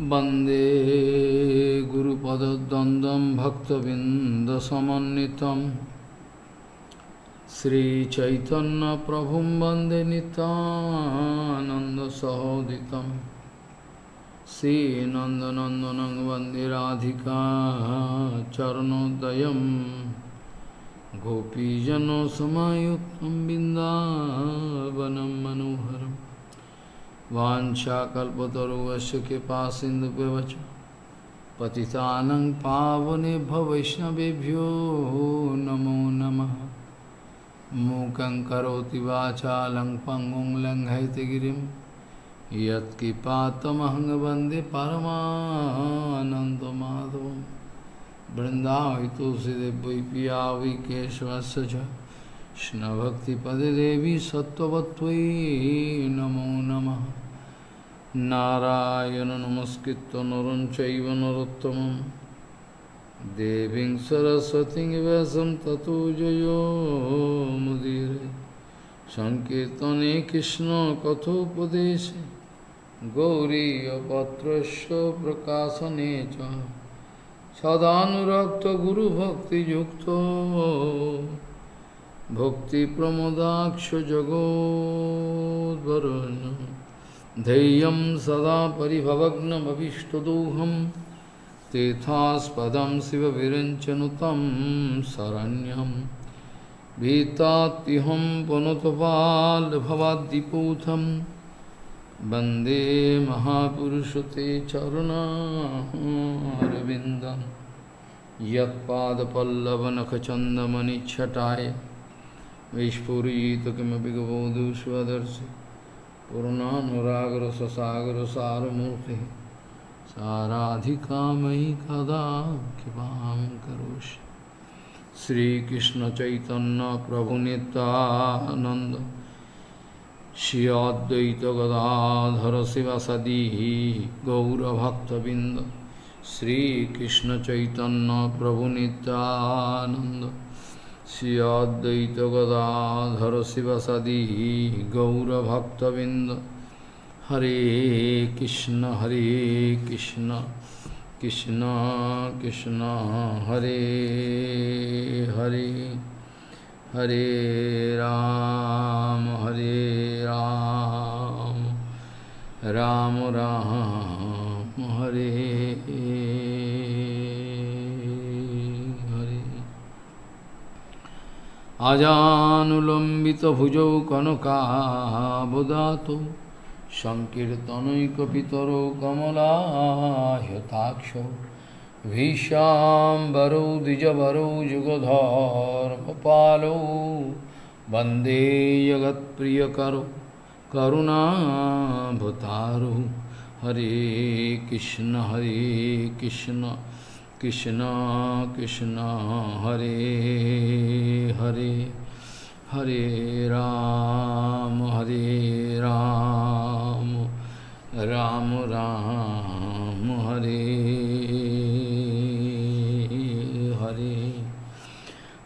वंदे गुरुपदद्वन्द्वं भक्तबिन्दसमन्वितं। श्रीचैतन्यप्रभुं वंदे नितानन्दसहोदितं श्रीनन्दनन्दनं वंदे चरणोदयं गोपीजनसमायुक्तं बिन्दावनं मनोहरम्। वाञ्छाकल्पतरुवस्य कृपा सिन्धुव्यवच पतितानं पावनेभ्यो वैष्णवेभ्यो नमो नमः। मूकं करोति वाचालं पङ्गुं लङ्घयतिगिरिं यत्कृपातमहं वंदे परमानन्दमाधवं। बृन्दावि तुलसीदेव पिया वै केशवस्य कृष्णभक्तिपदे देवी सत्त्ववत्त्वयि नमो नमः। नारायण नमस्कृत्य नरं चैव देवीं सरस्वतीं व्यासं ततो जयो मुदीरे। सङ्कीर्तने कृष्णकथोपदेशे गौरीयपत्रस्य प्रकाशने च। सदानुरक्तगुरुभक्तियुक्तो। भक्तिप्रमोदाक्षजगोद्वरुन् धैर्यं सदा परिभवग्नमभीष्टदोहं। तीर्थास्पदं शिवविरञ्चनुतं शरण्यं। भीतात्युहं पुनतपाल्भवाद्दिपूतं वंदे महापुरुषते चरुणारविन्दं। यत्पादपल्लवनखचन्दमनिच्छटाय विस्फुरीत किमपि गबोधु स्वदर्शि पूर्णानुरागरससागरसारमूर्तिः साराधिका मयि कदा कृपां करोषि श्रीकृष्णचैतन्यप्रभुनितानन्द श्री अद्वैतगदाधर शिवसदी गौरभक्तबिन्द श्रीकृष्णचैतन्यप्रभुनितानन्द श्री अद्वैत गदाधर शिवसदी गौरभक्तबिंद हरे कृष्ण हरे कृष्ण कृष्ण कृष्ण, हरे हरे हरे राम हरे राम राम राम, हरे। আজানুলম্বিতভুজৌ কনকাবদাত সংকীর্তনৈকপিতরৌ কমলাহ্যতাক্ষ ভীষাম্বরৌ দ্বিজবরৌ যুগধর্মপালৌ বন্দে জগৎপ্রিয়করো করুণাভতারৌ। হরে কৃষ্ণ হরে কৃষ্ণ Krishna Hare Hare हरे राम हरे राम राम राम, हरे हरे।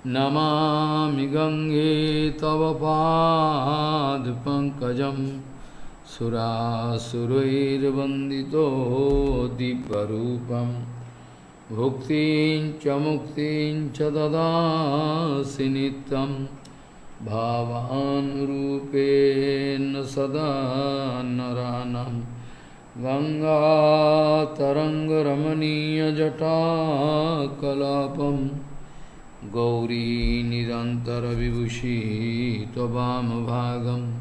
नमामि गंगे तव पादपङ्कजं सुरासुरैर्वन्दितो दीपरूपम् भुक्तिं च मुक्तिं च ददासि नित्यम्। भावानुरूपेण सदा नरानं। गङ्गातरङ्गरमणीयजटाकलापं गौरीनिरन्तरविभूषी त्वमभागं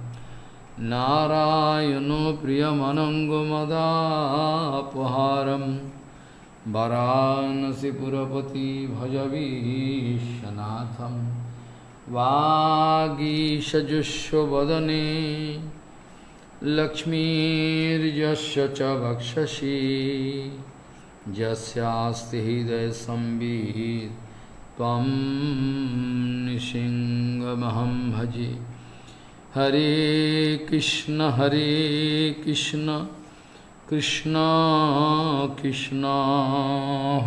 नारायणो प्रियमनङ्गमदापहारं। वरानसिपुरपति भजवीशनाथम्। वागीशजुष्वदने लक्ष्मीर्यस्य च वक्षसि यस्यास्ति हृदयसंवित् त्वं निसिंहमहं भजे। हरे कृष्ण हरे कृष्ण Krishna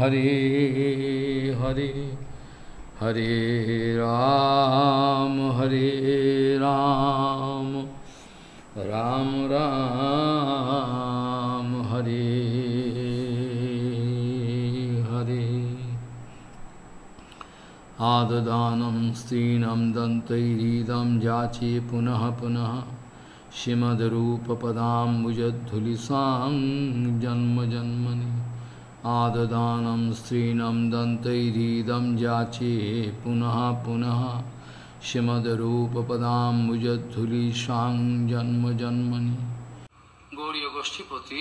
हरे Hare हरे राम हरे राम। राम राम, हरे हरे। आददानं स्त्रीणं दन्तैरीदं जाचे पुनः पुनः श्रीमद्रूपपदाम्बुजधुलिसां जन्म जन्मनि। आददान स्त्रीणं दंतरीद जाचे पुनः पुनः श्रीमद्रूपपदाम्बुजधुलीशां जन्म जन्मनि गौरीगोष्ठीपति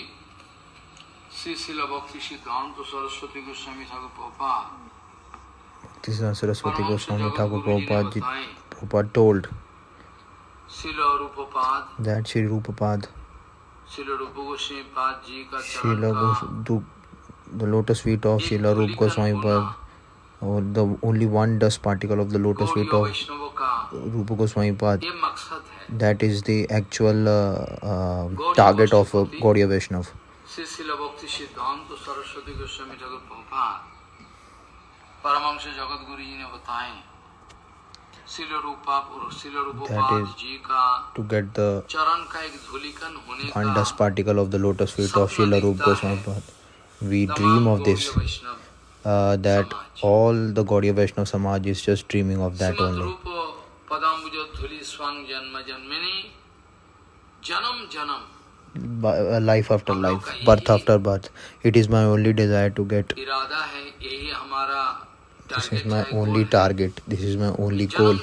श्री शिला Bhakti Siddhanta Saraswati Goswami Thakur Prabhupada Saraswati Goswami Thakur Prabhupada ji Prabhupada told Srila Rupapad that Sri Rupapad Srila Rupa Goswami Pad ji ka charan ka the lotus feet of Srila Rupa Goswami Pad, or the only one dust particle of the lotus feet of Rupa Goswami Pad, है that is the actual uh, uh, target of uh, Gaudiya Vaishnav. Paramhans Jagat Guru जी ने बताए रूपपाद is- To get the one dust particle of the lotus feet of Srila Rupa Goswami Pad, we dream of this uh, that all the Gaudiya Vaishnava Samaj is just dreaming of that only. Life after life, birth after birth. It is my only desire to get. This is my only target. This is my only goal.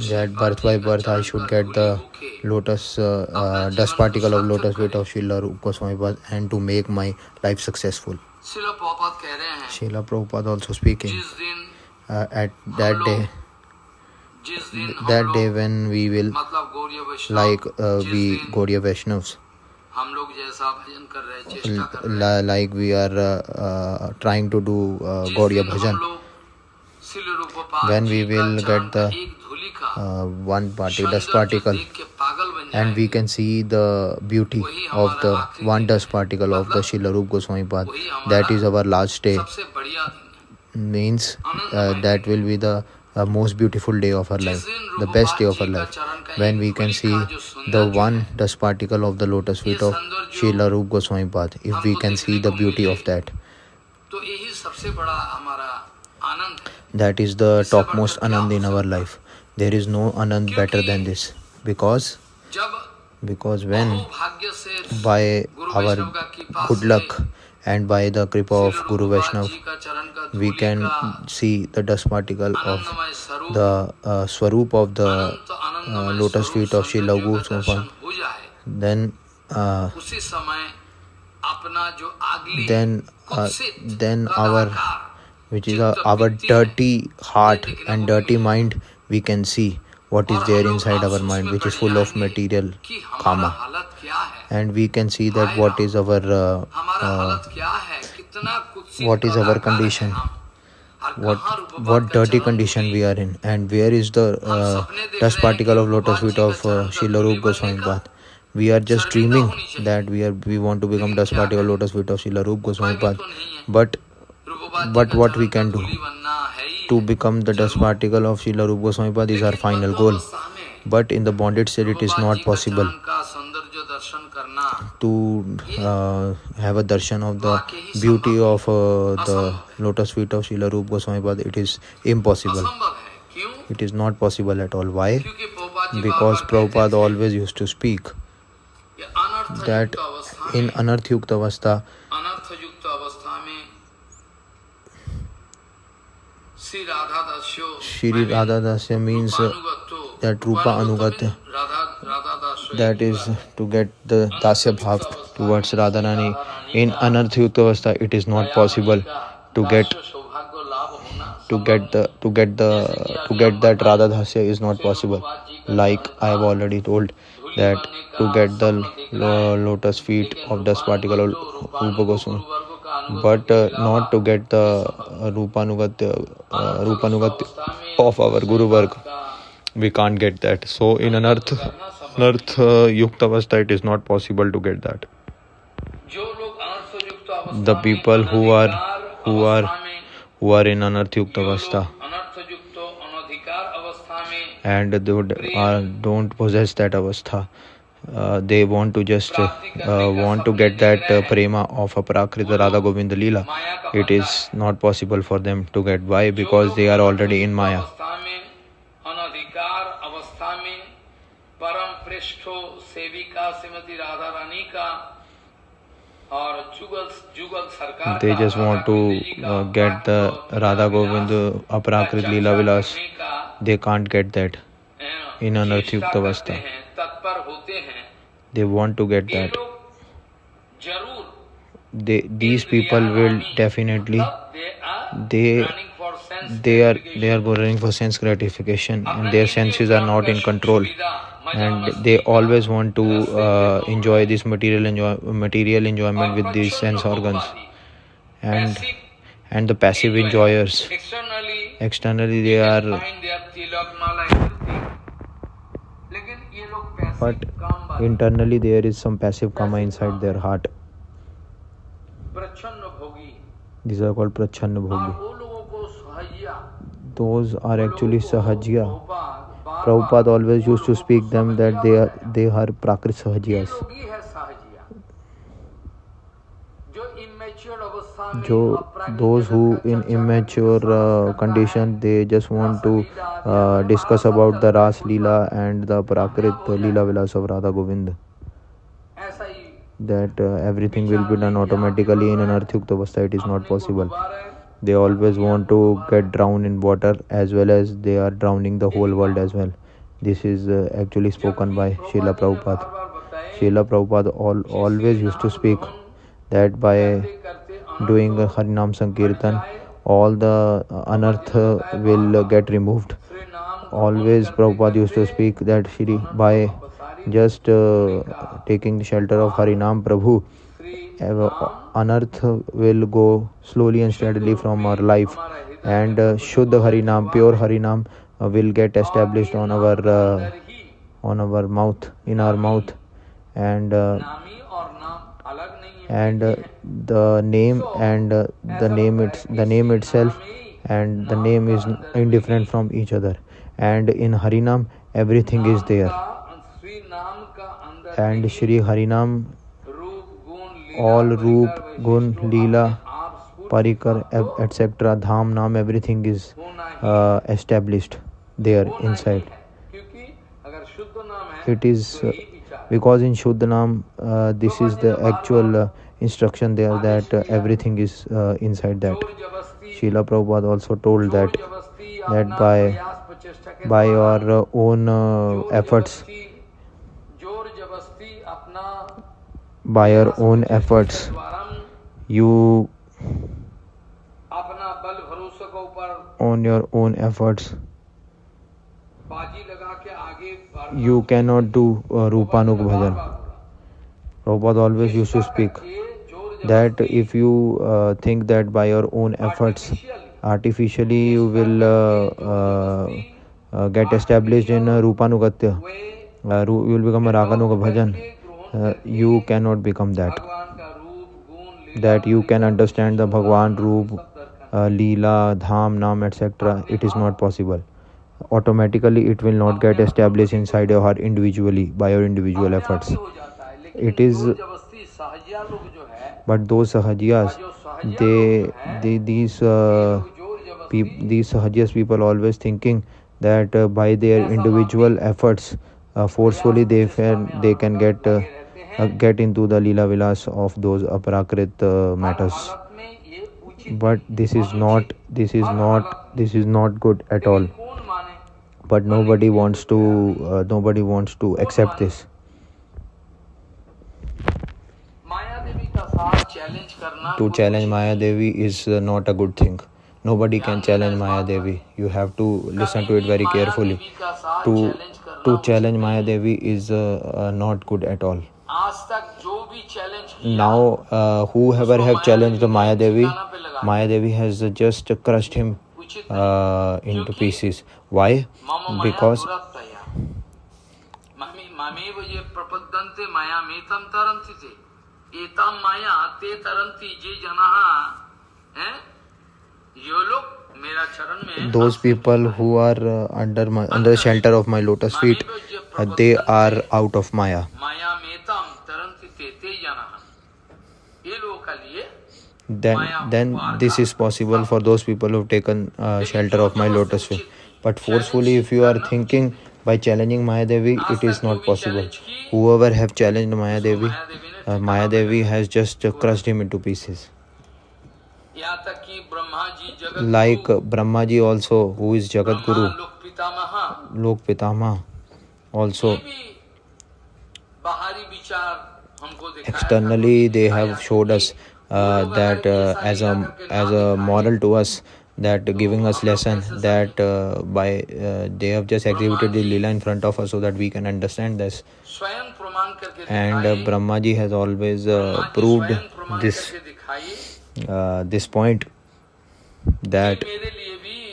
that birth by birth I should get the lotus uh, uh, dust particle of lotus weight of Srila Rup Goswami Pad and to make my life successful. Srila Prabhupada also speaking uh, at that day that day when we will like uh, we Gaudiya Vaishnavs हम लोग जैसा भजन कर रहे हैं चेष्टा कर रहे हैं like we are trying to do God bhajan when we will get the uh, one party dust particle and we can see the beauty of the one dust particle of the Shila Rup Goswami Path. That is our last day. Means uh, that will be the uh, most beautiful day of our life, the best day of our life. When we can see the one dust particle of the lotus feet of Shila Rup Goswami Path, if we can see the beauty of that. That is the topmost anand in our life there is no anand better than this. Because? because when? by our good luck and by the kripa of guru vaishnav we can see the dust particle of the uh, swaroop of the uh, lotus feet of shri lagu sopan then uh, then uh, then our which is our dirty heart and dirty mind we can see what is there inside our mind which is full of material karma. And we can see that uh, uh, what is our uh, uh, what is our condition? what what dirty condition we are in? And where is the uh, dust particle of lotus feet of uh, Shila Rup Goswami Path we are just dreaming that we are we want to become dust particle lotus feet of Shila Rupa Goswami Path but but what we can do? to become the dust particle of Srila Rupa Goswami is our final goal. But in the bonded state, it is not possible to uh, have a darshan of the beauty of uh, the lotus feet of Srila Rupa Goswami It is impossible. It is not possible at all. Why? Because Prabhupada always used to speak that in Anarthyukta Avastha, Shri Radha Dasya means uh, that Rupa Anugat Radha Radha दास्यो that is to get the Dasya Bhav towards Radharani in anarth yukta avastha it is not possible to get to get the to get the to get that Radha Dasya is not possible like I have already told that to get the lo- lotus feet of particle of Rupa Goswami but uh, not to get the Rupanugatya, uh, Rupanugatya uh, uh, of our Guru Varg. We can't get that. So in an earth, an earth uh, Yuktavastha, it is not possible to get that. The people who are who are who are in anarth Yuktavastha and they would, uh, don't possess that avastha uh, they want to just uh, want to get that uh, prema of Aparakrita Radha Govinda Leela. It is not possible for them to get. Why? Because they are already in Maya. They just want to uh, get the Radha Govinda Aparakrit Leela Vilas. They can't get that They want to get that. They, these people will definitely they they are they are going for sense gratification and their senses are not in control. And they always want to uh, enjoy this material enjoy material enjoyment with these sense organs. And and the passive enjoyers. Externally they are but internally there is some passive karma inside their heart these are called prachanna bhogi those are actually sahajya Prabhupada always used to speak them that they are they are prakrit sahajyas जो those who in immature condition they just want to discuss about the Ras Lila and the prakrit lila vilas of Radha Govind that everything will be done automatically in an arthayukt avastha it is not possible they always want to get drown in water as well as they are drowning the whole world as well this is actually spoken by Shila Prabhupada Shila Prabhupada always use to speak that by doing Harinam Sankirtan all the anartha will get removed. Always Prabhupada used to speak that Shri by just uh, taking the shelter of Harinam Prabhu anartha will go slowly and steadily from our life and uh, Shuddha Harinam, pure Harinam uh, will get established on our uh, on our mouth in our mouth and uh, and uh, the name and uh, the name it's the name itself and the name is indifferent from each other. And in harinam everything is there. And shri harinam all roop gun leela parikar etc dham nam everything is uh, established there inside. It is uh, because in Shuddhanam uh, this is the actual uh, instruction there that uh, everything is uh, inside that. Srila Prabhupada also told that that by by your own efforts by your own efforts you on your own efforts you can not do rupanuga bhajan robot always you should speak that if you think that by your own efforts artificially you will get establish in rupanugatya you will become raganuga bhajan you can not become that that you can understand the Bhagavan rup lila dham nam etcetera it is not possible automatically it will not get established inside your heart individually by your individual efforts. it is but those sahajiyas they, they these uh, pe- these sahajiyas people always thinking that uh, by their individual efforts uh, forcefully they can they can get uh, uh, get into the lila vilas of those aprakrit uh, matters. but this is not this is not this is not good at all but nobody wants to uh, nobody wants to accept this. To challenge maya devi is uh, not a good thing. Nobody can challenge maya devi. You have to listen to it very carefully. To to challenge maya devi is uh, uh, not good at all. Now uh, whoever have challenged maya devi maya devi has just crushed him uh, into pieces. Why? Because those people who are uh, under my under the shelter of my lotus feet uh, they are out of Maya. Then, then this is possible for those people who've taken uh, shelter of my lotus feet. but forcefully if you are thinking by challenging Mayadevi, it is not possible. Whoever have challenged Mayadevi, uh, Mayadevi has just crushed him into pieces. Like Brahma Ji also, who is Jagat Guru, Lok Pitama, also externally they have showed us uh, that uh, as a as a model to us that giving us lesson that uh, by uh, they have just exhibited the lila in front of us so that we can understand this. And uh, brahma ji has always uh, proved this uh, this point that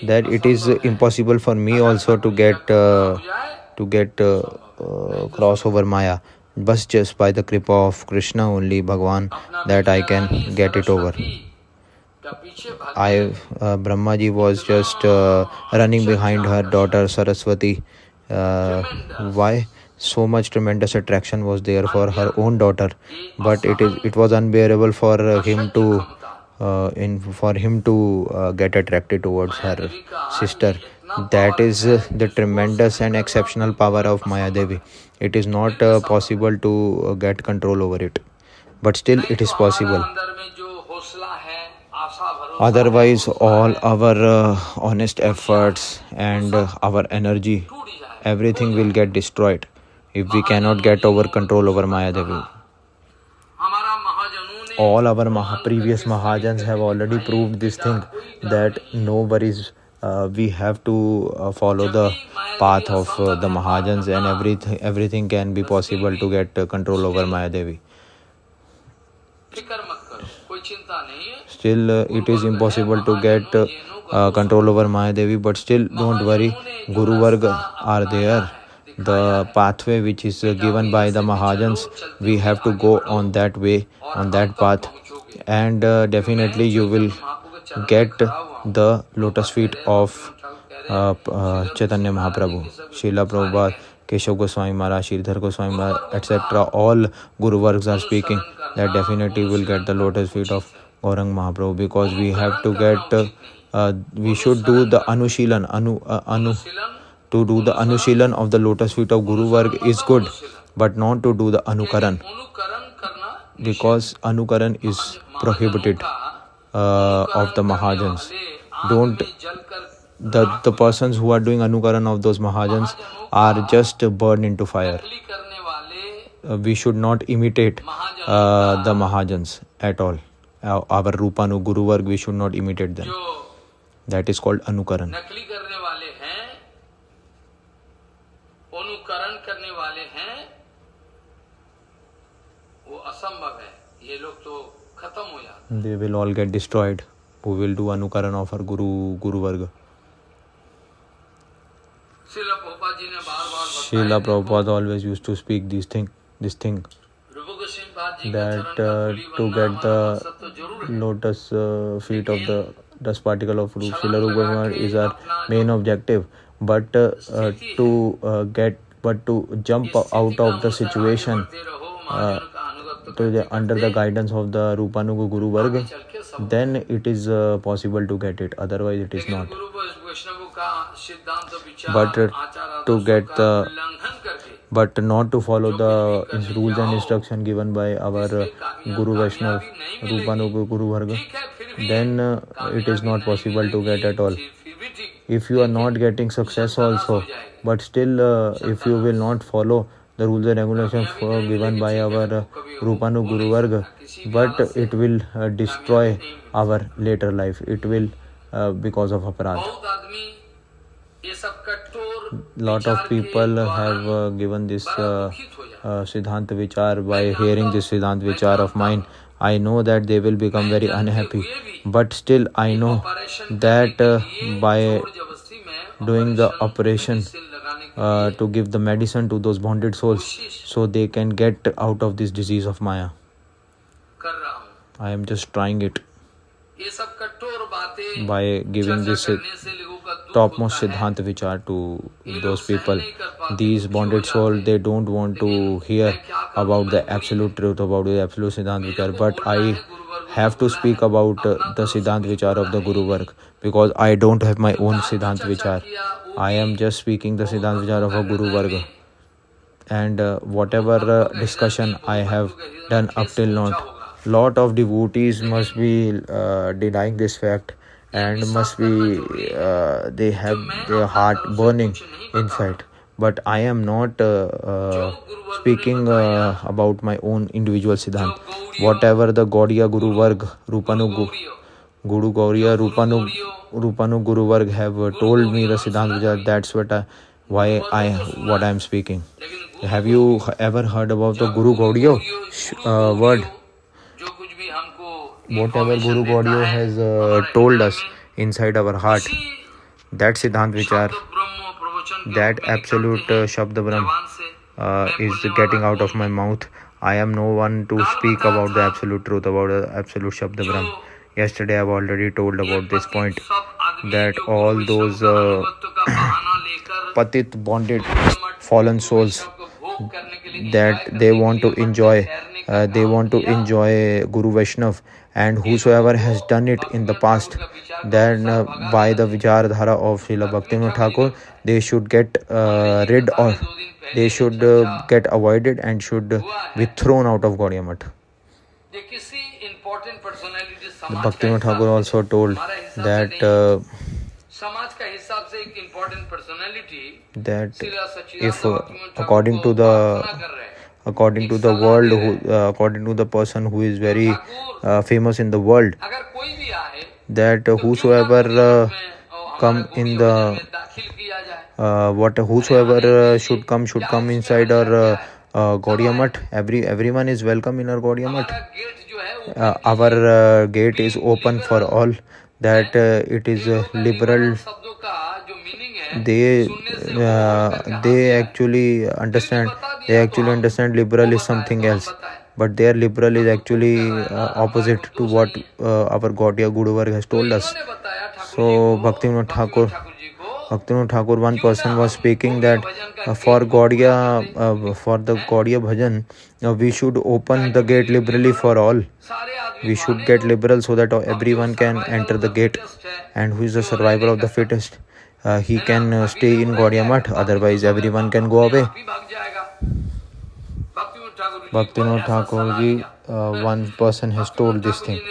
that it is impossible for me also to get uh, to get uh, cross over maya. But just by the kripa of krishna only bhagwan that i can get it over. I uh, Brahma ji was just uh, running behind her daughter Saraswati. Uh, why? So much tremendous attraction was there for her own daughter, but it is it was unbearable for him to uh, in for him to uh, get attracted towards her sister. That is the tremendous and exceptional power of Maya Devi. It is not uh, possible to get control over it, but still it is possible otherwise all our uh, honest efforts and uh, our energy everything will get destroyed if we cannot get over control over maya devi all our maha, previous mahajans have already proved this thing that no worries uh, we have to uh, follow the path of uh, the Mahajans and everything everything can be possible to get uh, control over Maya Devi. है still uh, it is impossible to get uh, uh, control over maya devi but still don't worry guru varga are there the pathway which is uh, given by the mahajans we have to go on that way on that path and uh, definitely you will get the lotus feet of uh, uh, chaitanya mahaprabhu Srila prabhupada keshav goswami maharaj Sridhar goswami maharaj etc all guru vargs are speaking that definitely will get the lotus feet of Gaurang Mahaprabhu because we have to get, uh, we should do the Anushilan, Anu, uh, Anu. To do the Anushilan of the lotus feet of Guru Varg is good, but not to do the Anukaran because Anukaran is prohibited uh, of the Mahajans. Don't the the persons who are doing anukaran of those mahajans are just burned into fire uh, we should not imitate uh, the mahajans at all our, our rupanu guru varg we should not imitate them जो that is called anukaran नकली करने वाले हैं अनुकरण करने वाले हैं वो असंभव है ये लोग तो खत्म हो जाते they will all get destroyed who will do anukaran of our guru guru varg Srila Prabhupada ji ने बार बार Srila Prabhupada always used to speak this thing this thing that uh, to get the lotus uh, feet of the dust particle of Srila Rupa is our main objective. But uh, uh to uh, get, but to jump out of the situation uh, to the, under the guidance of the Rupanuga Guru Varg, then it is possible to get it. Otherwise, it is not. But to get the but not to follow the rules and instruction given by our uh, Guru Vaishnav Rupanuga Guru Varga है then uh, it is not possible to get at all if you are not getting success also but still uh, if you will not follow the rules and regulations given by our uh, rupanu guru varga but it will uh, destroy our later life it will uh, because of आदमी ये सब कठोर lot of people have uh, given this uh, uh, Siddhant Vichar by hearing this Siddhant Vichar of mine. I know that they will become very unhappy, but still, I know that uh, by doing the operation uh, to give the medicine to those bonded souls so they can get out of this disease of Maya. I am just trying it by giving this topmost Siddhanta Vichar to those people. These bonded soul, they don't want to hear about the absolute truth, about the absolute Siddhanta Vichar. But I have to speak about uh, the Siddhanta Vichar of the Guru Varg because I don't have my own Siddhanta Vichar. I am just speaking the Siddhanta Vichar of a Guru Varg And uh, whatever uh, discussion I have done up till now, lot of devotees must be uh, denying this fact and must be uh, they have their heart burning inside. But i am not uh, uh, speaking uh, about my own individual siddhant. Whatever the gaudiya guru varg rupanu guru gaudiya rupanu rupanu guru varg have told me the siddhant that's what I, why i what i am speaking. Have you ever heard about the guru gaudiya uh, word whatever Guru Gaudiya has uh, told us inside our heart, that Siddhant Vichar, that absolute uh, Shabd Brahm uh, is getting out of my mouth. I am no one to speak about the absolute truth, about the absolute Shabd Brahm. Yesterday I've already told about this point that all those uh, patit bonded fallen souls that they want to enjoy uh, they want to enjoy Guru Vaishnav and whosoever has done it in the past then uh, by the Vichardhara of Srila Thakur they should get uh, rid or they should uh, get avoided and should be thrown out of Gaudiya Math. Bhaktivinoda Thakur also told that uh, that if uh, according to the according to the world who, uh, according to the person who is very uh, famous in the world that whosoever uh, come in the uh, what whosoever uh, should come should come inside our uh, Gaudiya every everyone is welcome in our Gaudiya uh, our uh, gate is open for all that uh, it is uh, liberal. They uh, they actually understand they actually understand liberal is something else. But their liberal is actually uh, opposite to what uh, our Gaudiya Guruvar has told us. So Bhaktivinoda Thakur Bhaktivinoda Thakur one person was speaking that uh, for Gaudiya uh, for the Gaudiya bhajan uh, we should open the gate liberally for all. we should get liberal so that everyone can enter the gate. and who is the survival of the fittest? Uh, he can uh, stay in Gaudiya Math, otherwise everyone can go away. Bhaktivinoda Thakur uh, one person has told this thing.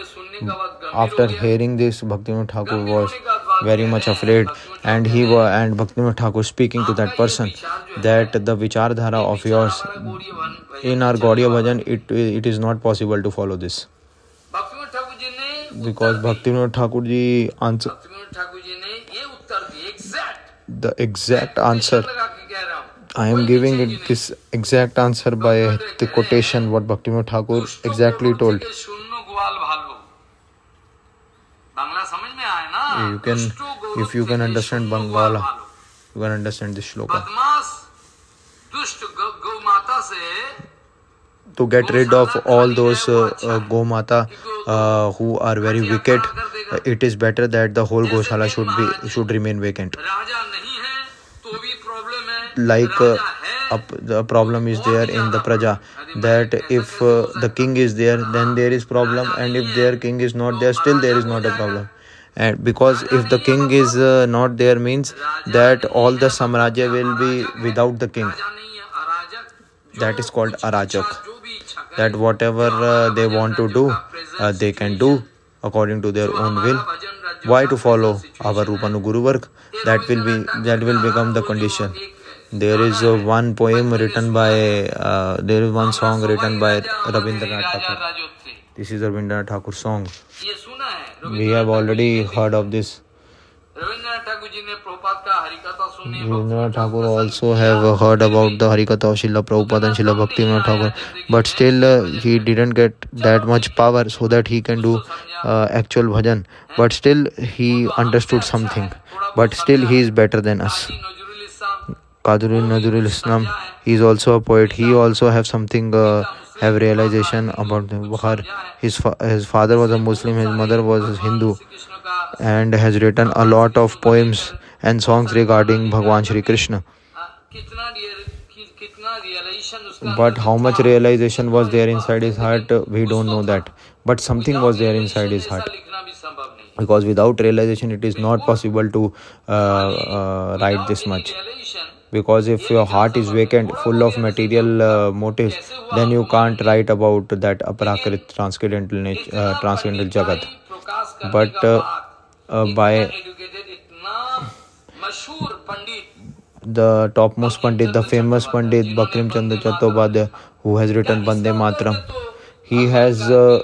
After hearing this, Bhaktivinoda Thakur was very much afraid and he was and Bhaktivinoda Thakur speaking to that person that the vichardhara of yours in our Gaudiya Bhajan, it, it is not possible to follow this. Because Bhaktivinoda Thakur ji answer the exact answer. I am giving it this exact answer by the quotation what Bhaktivinoda Thakur exactly told. You can, if you can understand Bangala, you can understand this shloka. To get rid of all those uh, uh, Gomata uh, who are very wicked, it is better that the whole Goshala should be should remain vacant. Like uh, a, the problem is there in the praja that if uh, the king is there, then there is problem, and if their king is not there, still there is not a problem. And because if the king is uh, not there, means that all the samrajya will be without the king. That is called arajak. That whatever uh, they want to do, uh, they can do according to their own will. Why to follow our rupanu guru varg that will be that will become the condition. There is uh, one poem written by uh, there is one song written by rabindranath thakur. This is rabindranath thakur song we have already heard of this Rabindranath Thakur also have heard about the Harikatha of Srila Prabhupada and Srila Bhaktivinoda Thakur, but still uh, he didn't get that much power so that he can do uh, actual bhajan. But still he understood something. But still he is better than us. Qadirul Nazrul Islam, he is also a poet. He also have something. Uh, have realization about the His fa- his father was a Muslim, his mother was Hindu, and has written a lot of poems and songs regarding Bhagwan Shri Krishna. But how much realization was there inside his heart, we don't know that. But something was there inside his heart. Because without realization, it is not possible to uh, uh, write this much because if your heart is vacant full of material uh, motives then you can't write about that aprakrit transcendental nature uh, transcendental jagat. But uh, uh, by the topmost pandit the famous pandit bankim chandra chattopadhyay who has written bande matram he has uh,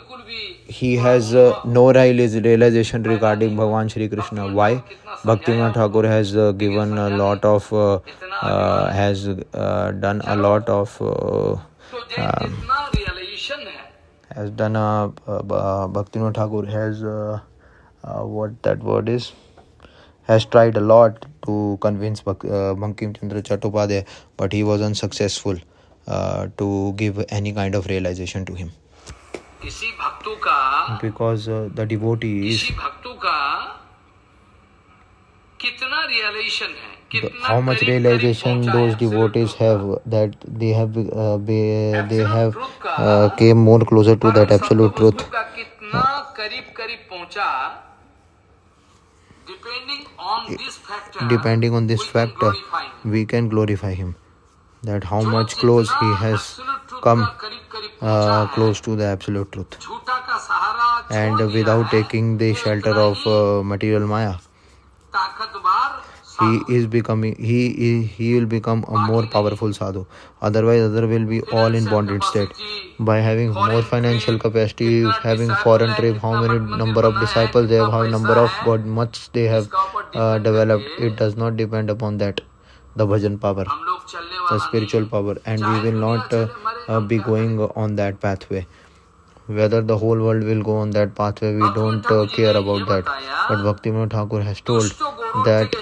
he has uh, no realization regarding Bhagwan Shri Krishna. Why? Bhaktivinoda Thakur has uh, given a lot of, uh, uh has uh, done a lot of, uh, um, has done a, uh, Bhaktivinoda Thakur has, what that word is, has tried a lot to convince Bankim Chandra Chattopadhyay, but he was unsuccessful to give any kind of realization to him. Because uh, the devotees the, how much realization those devotees have that they have uh, be, they have uh, came more closer to that absolute truth depending on this factor we can glorify him that how much close he has come uh, close to the absolute truth. And without taking the shelter of uh, material maya he is becoming he he will become a more powerful sadhu. Otherwise other will be all in bonded state. By having more financial capacity having foreign trip how many number of disciples they have how number of god much they have uh, developed it does not depend upon that the bhajan power the spiritual power and we will not uh, uh, be going on that pathway. Whether the whole world will go on that pathway we don't uh, care about that. but bhakti thakur has told that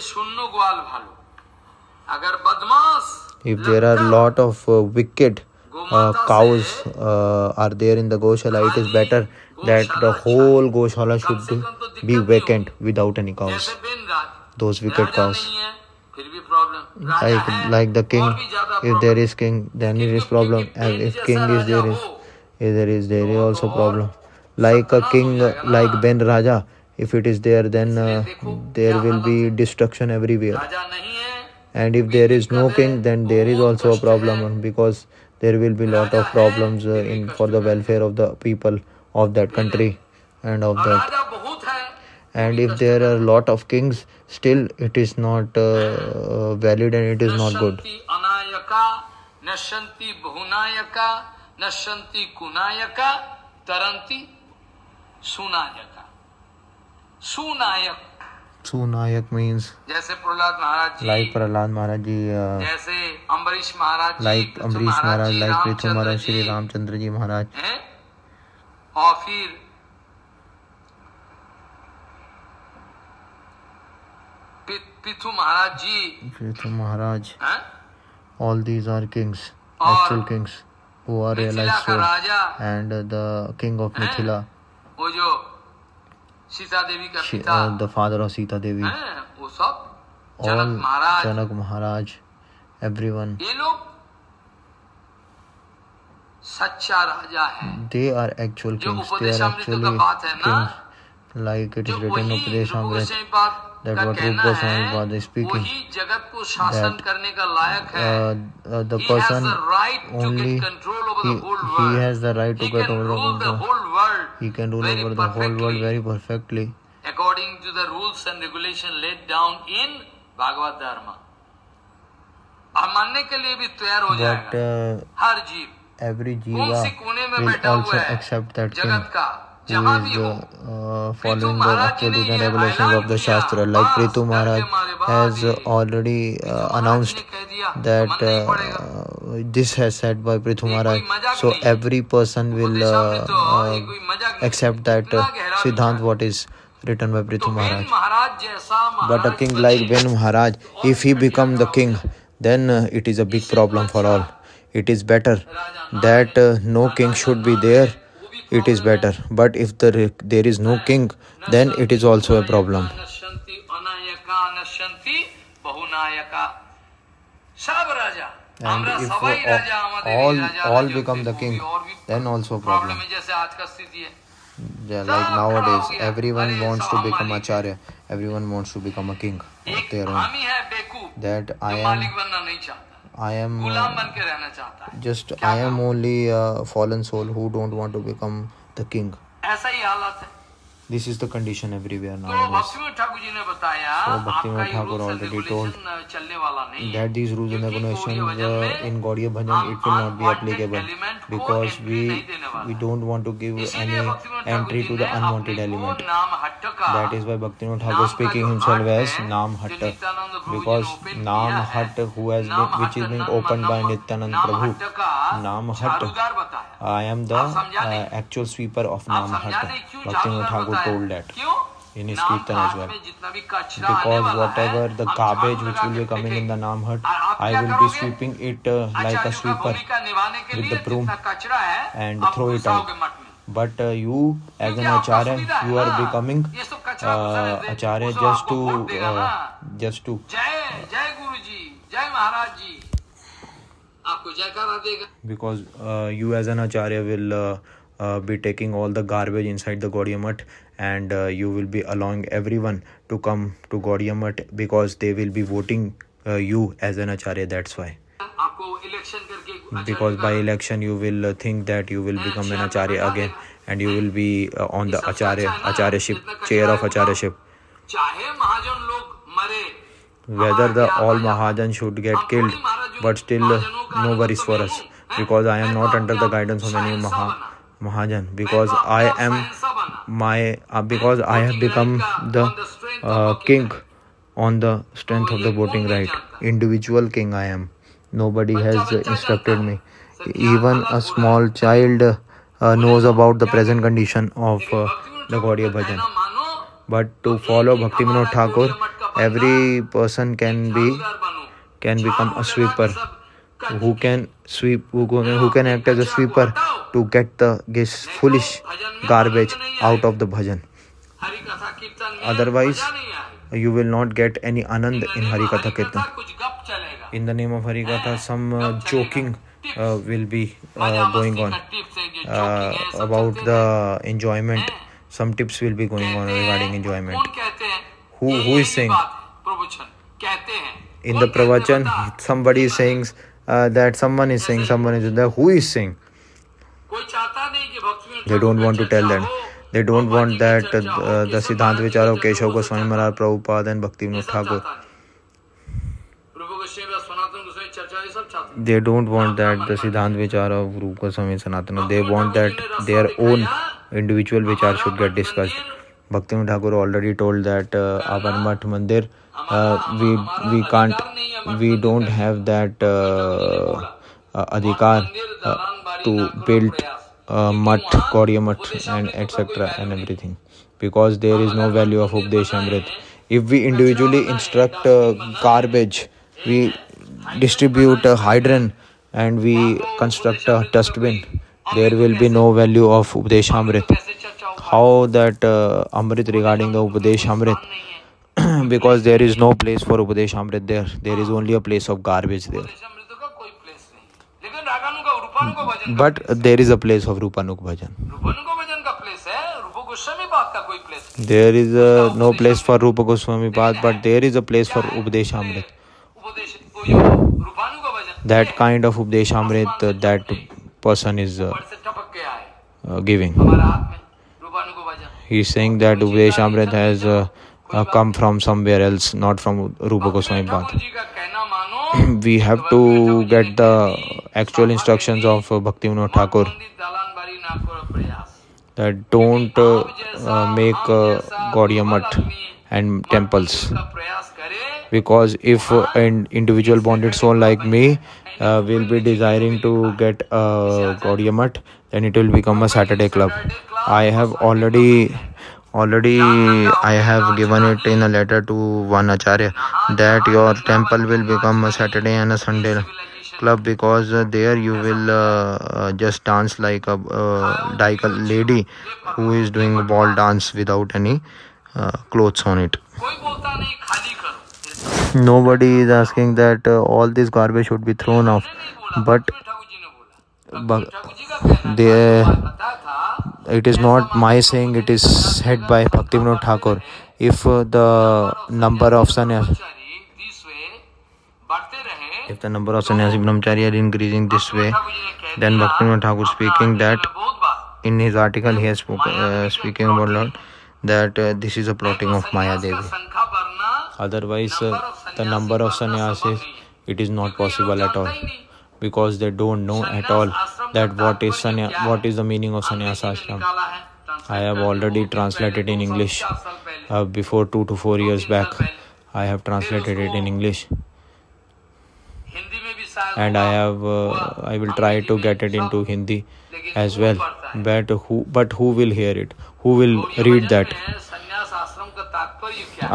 if there are a lot of uh, wicked uh, cows uh, are there in the goshala it is better that the whole goshala should be vacant without any cows. those wicked cows like like the king. if there is king then it is problem. and if king is there is if there is there is also problem. Like a king like ben raja if it is there then uh, there will be destruction everywhere. and if there is no king then there is also a problem because there will be a lot of problems uh, in for the welfare of the people of that country and of that and if there are a lot of kings still it is not uh, valid and it is not good nashanti bahunayaka nashanti kunayaka taranti sunayaka sunayak sunayak means जैसे प्रहलाद महाराज जी like Prahlad Maharaj ji uh, जैसे अम्बरीश महाराज like Ambarish महाराज like Prithu महाराज श्री रामचंद्र जी महाराज और फिर Prithu Maharaj ji. Prithu Maharaj. All these are kings actual kings वो are realised and the king of Mithila. वो जो सीता देवी का the father of Sita Devi. हाँ, वो सब ऑल जनक महाराज। एवरीवन ये सच्चा राजा है। They are actual kings like it is written upadesh that what Rup Goswami Pad is speaking that uh, uh, the person only he, he has the right to get over the whole world he can rule over the whole world very perfectly according to the rules and regulations laid down in Bhagavad Dharma मानने के लिए भी तैयार हो जाएगा हर जीव jiva will also accept that thing who is uh, following the actually the regulations of the Shastra. Like Prithu Maharaj has already uh, announced that uh, this has said by Prithu Maharaj. So every person will uh, uh, accept that uh, Siddhant what is written by Prithu Maharaj. But a king like Ben Maharaj, if he become the king, then it is a big problem for all. It is better that no king should be there it is better. But if the, there is no king then it is also a problem. and if all, all become the king then also problem yeah, like nowadays everyone wants to become acharya. Everyone wants to become a king of their own. that i am I am just I am only fallen soul who don't want to become the king ऐसा ही हालत है। This is the condition everywhere now तो भक्तिवेद ठाकुर जी ने बताया so, ये Thakur already told चलने वाला नहीं that this rules in regulation in Gaudiya bhajan it will not be applicable because we we don't want to give any entry to the unwanted element that is why Bhaktivinod Thakur speaking himself as Nam Hat because Nam Hat who has been which is been opened by Nityananda Prabhu Nam Hat I am the actual sweeper of Nam Hat Bhaktivinod Thakur हट्ट का नाम हट्ट झाड़ूदार बताया I am the आप समझा नहीं? uh, actual sweeper of आप Naam समझा Hatta. नहीं क्यों Bhaktivinoda झाड़ूदार Thakur बताया? told that. क्यों? in his नाम kirtan as घाट well. में जितना भी कचरा आने because वाला whatever है, the हम garbage झाड़ू which लगा will be के coming in the फेंकेंगे। Naam Hut, और आप I क्या will be करोगे? sweeping it uh, like a आचार्यों का sweeper. भूमिका निभाने के with लिए the broom जितना कचरा है and आप throw it घुसाओगे out. मठ में। But uh, you, as क्योंकि an आपका acharya, सुविधा है you are ना। becoming ये सब कचरा घुसा uh, देते, acharya वो सब just आपको to वोट देगा uh, ना। just to जय जय गुरु जी जय महाराज जी आपको जयकारा देगा because uh, you as an acharya will uh, uh, be taking all the garbage inside the Gaudiya Mutt and uh, you will be allowing everyone to come to Gaudiya Mutt because they will be voting uh, you as an acharya that's why. because by election you will uh, think that you will become an acharya again and you will be uh, on the acharya acharyaship chair of acharya ship. whether the all mahajan should get killed but still no worries for us because i am not under the guidance of any mahajan mahajan because i am my uh, because i have become the uh, king on the strength of the voting right. Individual king i am. Nobody has uh, instructed me. Even a small child uh, knows about the present condition of uh, the Gaudiya Bhajan. but to follow Bhakti Vinod Thakur every person can be can become a sweeper who can sweep who can, who can act as a sweeper to get the this foolish garbage out of the bhajan Otherwise, you will not get any anand in hari katha kirtan in the name of hari katha some uh, joking uh, will be uh, going on है, uh, है, about the enjoyment some tips will be going on regarding enjoyment हैं Who- who is saying? है, हैं in the pravachan somebody is saying uh, that someone is saying someone is there who is saying they don't want to tell हो, they don't want that uh, the siddhant vicharo चर्चा keshav हो, goswami maharaj prabhupada and bhakti vinod thakur हैं। they don't want that the siddhant vichara of rupa goswami sanatana they want that their own individual vichar should get discussed bhakti vinod thakur already told that uh, our mandir uh, Uh, we we can't we don't have that uh, uh, adhikar to build uh, mutt, mat and etc and everything because there is no value of Updesh Amrit. If we individually instruct uh, garbage, we distribute a and we construct a dustbin, there will be no value of Updesh Amrit. How that uh, Amrit regarding the Updesh Amrit? Because there is no place for Upadesh Amrit there there is only a place of garbage there. But there is a place of rupanuga bhajan there is no place for Rup Goswami बात but there is a place for Upadesh Amrit that kind of Upadesh Amrit that person is giving he is that Upadesh Amrit has Uh, come from somewhere else, not from Rupa Goswami Path. we have to get the actual instructions of uh, Bhaktivinoda Thakur that don't uh, uh, make uh, Gaudiya and temples because if uh, an individual bonded soul like me uh, will be desiring to get a Gaudiya then it will become a Saturday club. I have already Already I have given it in a letter to one Acharya that your temple will become a Saturday and a Sunday club because uh, there you will uh, uh, just dance like a, uh, like a lady who is doing ball dance without any uh, clothes on it. Nobody is asking that uh, all this garbage should be thrown off. but it is not my saying it is said by bhaktivinoda thakur if uh, the number of sannyas if the number of sannyasi brahmachari are increasing this way then bhaktivinoda thakur speaking that in his article he has spoken, uh, speaking about Lord, that uh, this is a plotting of maya devi otherwise uh, the number of sannyasis it is not possible at all because they don't know at all that what is sanya what is the meaning of sannyasa ashram i have already translated in english. uh, before 2 to 4 years back i have translated it in english. and i have uh, i will try to get it into hindi as well. but who but who will hear it? Who will read that?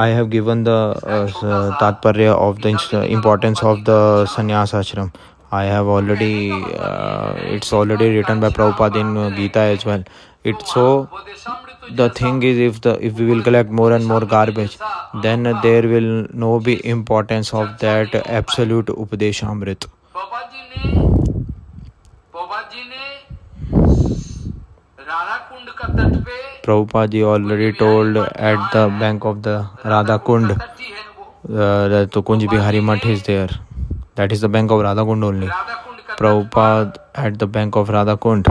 I have given the uh, tatparya of the importance of the sannyas ashram. I have already, uh, it's already written by Prabhupada in uh, Gita as well. It's so, the thing is if the if we will collect more and more garbage, then there will no be importance of that absolute Upadeshamrit. Prabhupada ji already told at the bank of the Radha Kund uh, that Kunj Bihari Math is there. That is the bank of Radha Kund only. Prabhupada at the bank of Radha Kund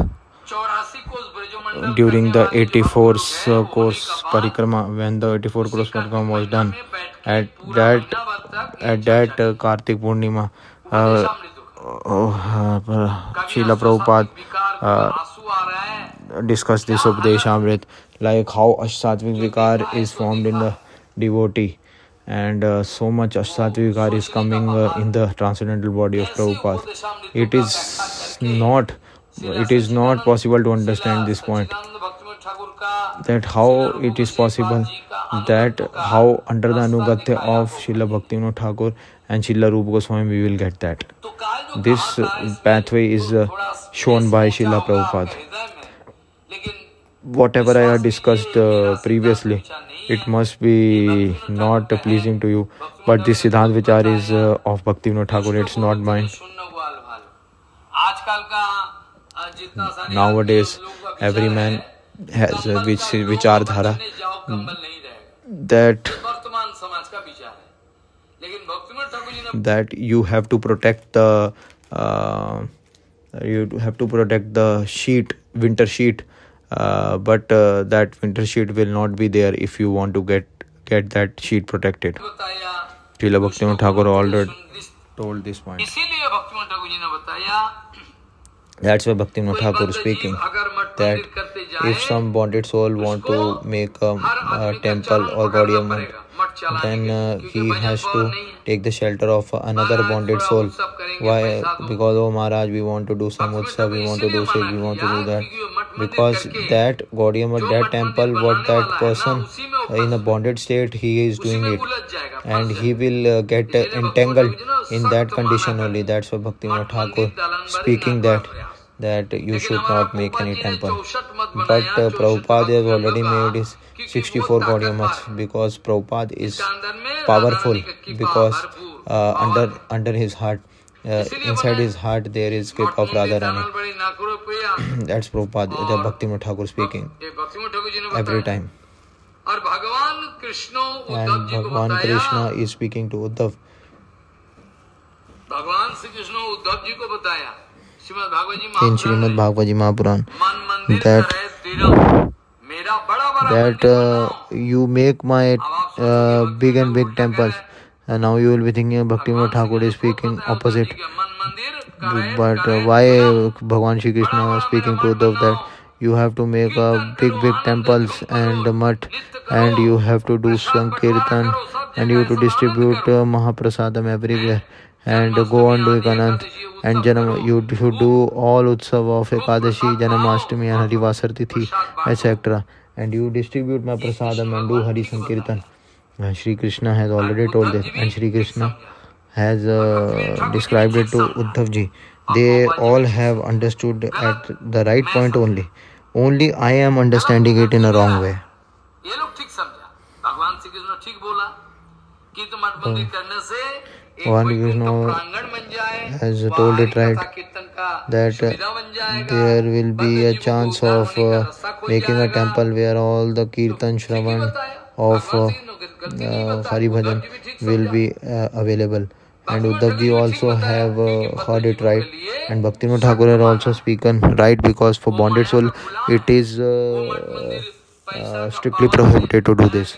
during the 84 uh, course parikrama when the 84 course parikrama was done at that at that uh, Kartik Purnima uh, uh, Srila Prabhupada uh, discuss this Upadeshamrit, like how Ashtatvic Vikar is formed in the devotee and uh, so much Ashtatvic Vikar is coming uh, in the transcendental body of Prabhupada. It is not it is not possible to understand this point that how it is possible that how under the anugatya of Srila Bhaktivinoda Thakur and Srila Rupa Goswami we will get that. This pathway is uh, shown by Srila Prabhupada whatever I had discussed uh, previously, it must be not pleasing to you. But this Siddhant Vichar is uh, of Bhaktivinoda Thakur, it's not mine. Nowadays, every man has a which Vichar Dhara that that you have to protect the uh, you have to protect the sheet winter sheet uh, but uh, that winter sheet will not be there if you want to get get that sheet protected. Srila Bhaktivinoda Thakur already told this point. that's why Bhaktivinoda Thakur is speaking that if some bonded soul want to make a, a temple or Gaudiya then uh, he has to take the shelter of another bonded soul. Why? Because oh Maharaj, we want to do some utsav, we want to do this, we want to do that. Because that Gaudiya that temple, what that person in a bonded state, he is doing it, and he will uh, get uh, entangled in that condition only. That's why Bhakti Thakur speaking that that you should not make any temple. But uh, Prabhupada has already made his 64 Gaudiya because Prabhupada is powerful because uh, under under his heart uh, inside his heart there is grip of Radharani. That's Prabhupada, the Bhakti Thakur speaking every time. And Bhagavan Krishna is speaking to Uddhav. In Srimad Bhagavad Mahapuran that that uh, you make my uh, big and big temples and now you will be thinking Bhakti Thakur is speaking opposite but uh, why Bhagwan Shri Krishna speaking to Uddhav that you have to make a big big temples and mutt and you have to do sankirtan and you to distribute uh, Mahaprasadam everywhere and go on doing Anant and Janam, you should do all Utsav of Ekadashi, Janamastami and Harivasar Tithi, etc. And you distribute my prasadam and do Hari Sankirtan. Uh, Shri Krishna has already told this and Shri Krishna has uh, described it to Uddhav ji. They all have understood at the right point only. Only I am understanding it in a wrong way. Bhagwan Vishnu has told it right that there will be a chance of uh, making a temple where all the Kirtan Shravan of uh, uh, Hari Bhajan will be uh, available. And Uddhavji also have uh, heard it right. And Bhaktivinoda Thakur has also spoken right because for bonded soul it is uh, uh, strictly prohibited to do this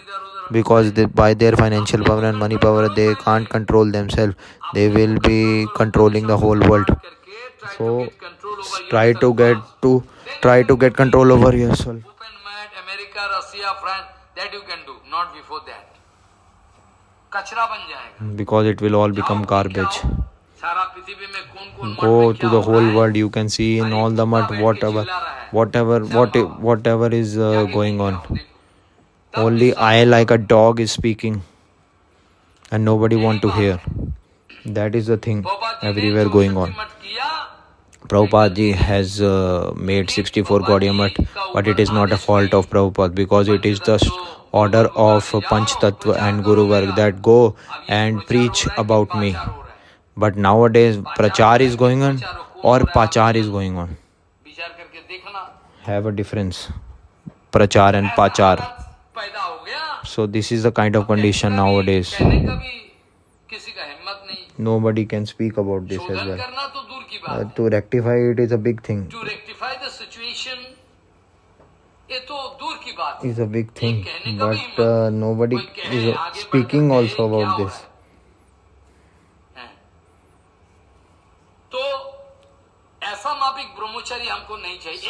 because they, by their financial power and money power they can't control themselves. They will be controlling the whole world. So try to get to try to get control over yourself. America russia france that you can do not before that because it will all become garbage. Go to the whole world. You can see in all the mud whatever whatever what whatever is uh, going on only i like a dog is speaking and nobody want to hear. That is the thing everywhere going on. Prabhupada ji has uh, made 64 Gaudiya but it is not a fault of Prabhupada because it is the order of Panch Tattva and Guru Varg that go and preach about me. But nowadays, Prachar is going on or Pachar is going on. Have a difference. Prachar and Pachar. पैदा हो गया। So this is the kind of condition nowadays किसी का हिम्मत नहीं। Nobody can speak about this as well तो to rectify it is a big thing to rectify the situation ये तो दूर की बात is a big thing but nobody is speaking also about this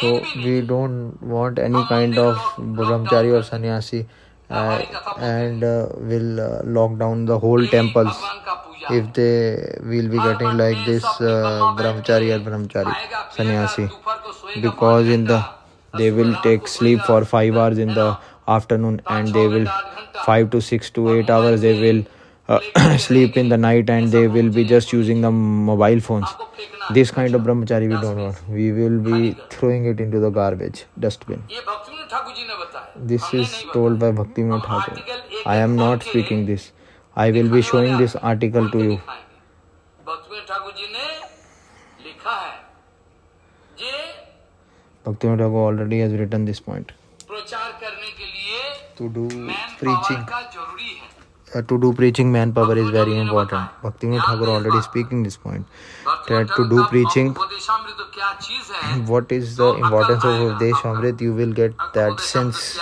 So we don't want any kind of brahmachari or sannyasi uh, and uh, will uh, lock down the whole temples. if they will be getting like this uh, brahmachari or brahmachari sannyasi because in the they will take sleep for 5 hours in the afternoon and they will 5 to 6 to 8 hours they will uh, sleep in the night and they will be just using the mobile phones. This kind of brahmachari we don't want. We will be throwing it into the garbage dustbin. This is told by bhakti thakur. I am not speaking this. I will be showing this article to you. Bhakti thakur already has written this point. To do preaching uh, to do preaching manpower is very important. Bhakti thakur already speaking this point. That to do preaching what is the importance of Upadesh Amrit? You will get that sense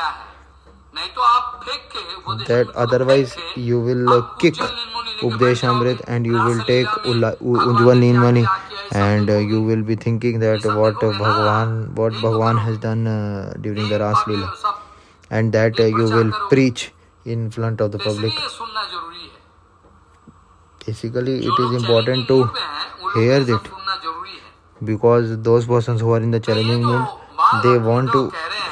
that otherwise you will uh, kick Upadesh Amrit and you will take Ujjwal and uh, you will be thinking that what Bhagwan what Bhagwan has done uh, during the Ras Leela. And that uh, you will preach in front of the public basically it is important to hear this because those person हुआ in the challenging mood they want to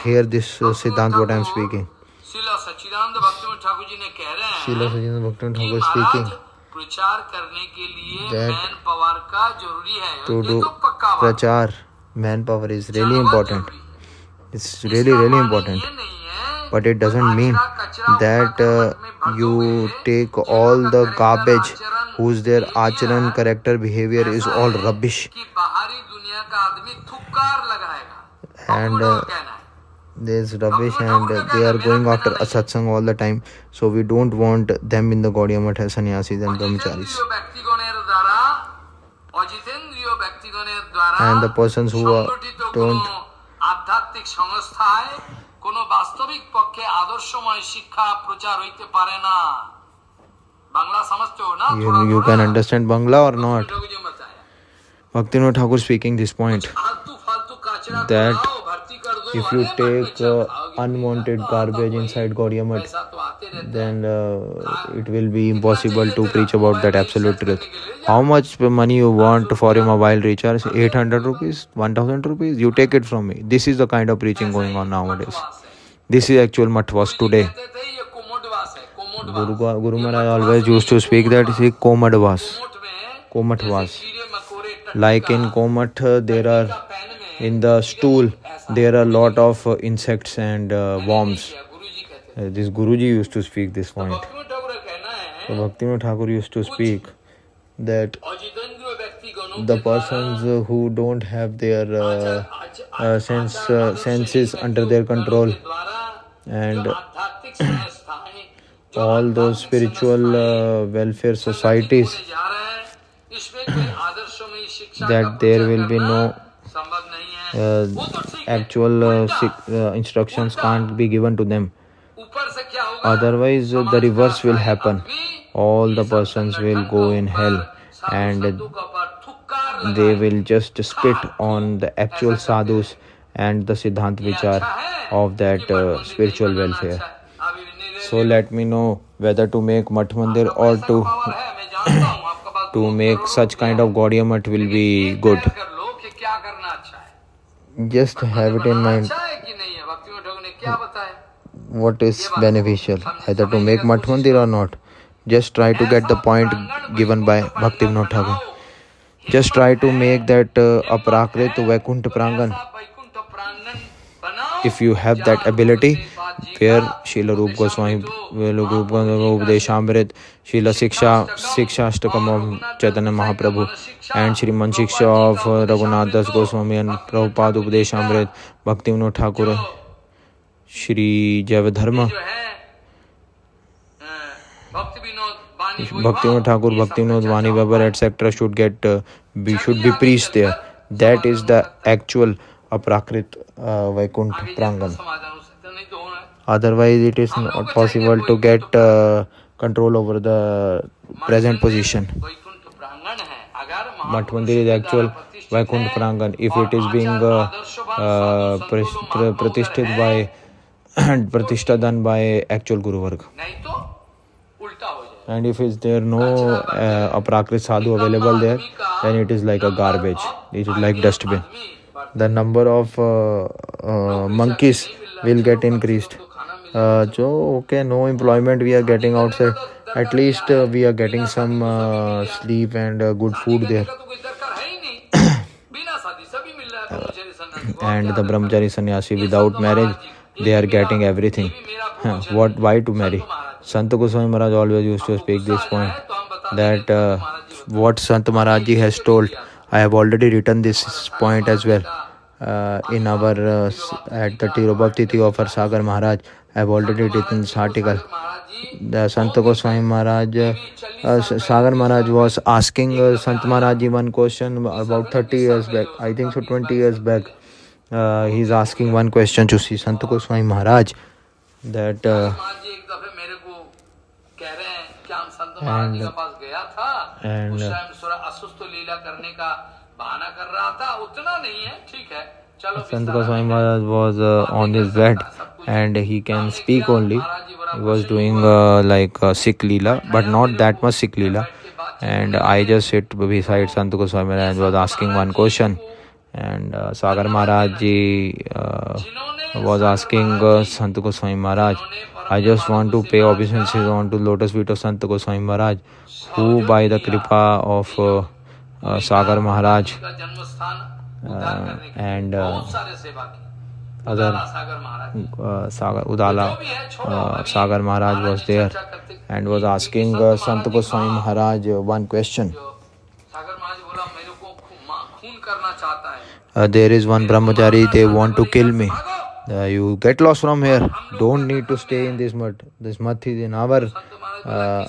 hear this siddhanta what I am speaking Shila Sachchidananda Bhakta Thakur speaking प्रचार करने के लिए power का ज़रूरी है। To do prachar man power is really important it's really really important but it doesn't mean that uh, you take all the garbage whose their acharan character behavior is all rubbish. And uh, there's rubbish and they are going after a satsang all the time. So we don't want them in the gaudiya math sannyasis and brahmacharis. And the persons who are, don't কোনো বাস্তবিক পক্ষে আদর্শময় শিক্ষা প্রচার হইতে পারে না বাংলা সমঝতে हो ना you, you can understand bangla or not bhaktivinoda thakur speaking this point that if you take uh, unwanted garbage inside Gaudiya then uh, it will be impossible to preach about that absolute truth. How much money you want for your mobile recharge? 800 rupees? 1000 rupees? You take it from me. This is the kind of preaching going on nowadays. This is actual mathvas today. Guru, Guru Maharaj always used to speak that is komadvas. Komatvas. Like in Komat, there are in the stool there are a lot of uh, insects and uh, worms. Uh, this guruji used to speak this point. So bhaktivinoda thakur used to speak that the persons who don't have their uh, uh, sense uh, senses under their control and all those spiritual welfare societies that there will be no uh, actual uh, uh, instructions can't be given to them. Otherwise the reverse will happen. all the persons will go in hell and they will just spit on the actual sadhus and the siddhant vichar of that uh, spiritual welfare. so let me know whether to make math mandir or to to make such kind of gaudiya math will be good. Just have it in mind what is beneficial either to make math mandir और not just try to get the point given by Bhakti Vinod Thakur just try to make that aprakrit Vaikuntha prangan if you have that ability fair Shil Rup Goswami रूप उपदेशामृत, शील शिक्षा शिक्षा अष्टकम ओम Chaitanya Mahaprabhu and Shri Man Shiksha of Raghunath Das Goswami and Prabhupad Upadeshamrit, Bhakti Vinod Thakur, Shri जैव धर्म भक्ति विनोद ठाकुर, भक्ति विनोद वानी बबर etcetera should get be should be preach there that is the actual aprakrit uh, Vaikuntha हो है, तो है otherwise it is not possible to get uh, control over the present position Vaikuntha प्रांगण है अगर mat mandir is actual vaikunt prangan if it is being uh, uh, pres- by pratishtha done by actual guru varg तो हो and if is there no uh, aprakrit sadhu available there then it is like a garbage it is like dustbin the number of uh, uh, monkeys will get increased. Uh, so okay no employment we are getting outside. At least uh, we are getting some uh, sleep and uh, good food there. And the brahmachari sannyasi without marriage they are getting everything. What why to marry? Sant goswami maharaj always used to speak this point that uh, what sant maharaj ji has told I have already written this point as well. Uh, in our uh, at the Tirubhati of our Sagar Maharaj, I have already written this article. The Sant Goswami Maharaj, uh, Sagar Maharaj was asking uh, Sant Maharaj one question about 30 years back, I think so 20 years back. Uh, he's asking one question to see Sant Goswami Maharaj that uh, संत जी के पास गया था उस uh, time थोड़ा असुस्थ लीला करने का बहाना कर रहा था उतना नहीं है ठीक है चलो Sant Goswami Maharaj was uh, on his bed and he can speak only. He was doing uh, like uh, Sikh Leela, but not that much Sikh Leela. And I just sit beside Sant Goswami Maharaj was asking one question. And uh, Sagar Maharaj ji uh, was asking uh, Sant Goswami Maharaj, I just want to pay obeisances onto lotus feet of Sant Goswami Maharaj, who by the kripa of uh, uh, Sagar Maharaj uh, and uh, other uh, Sagar Udala, uh, Sagar Maharaj was there and was asking uh, Sant Goswami Maharaj one question. there is one brahmachari, they want to kill me uh, you get lost from here. Don't need to stay in this mud. This mud is in our uh,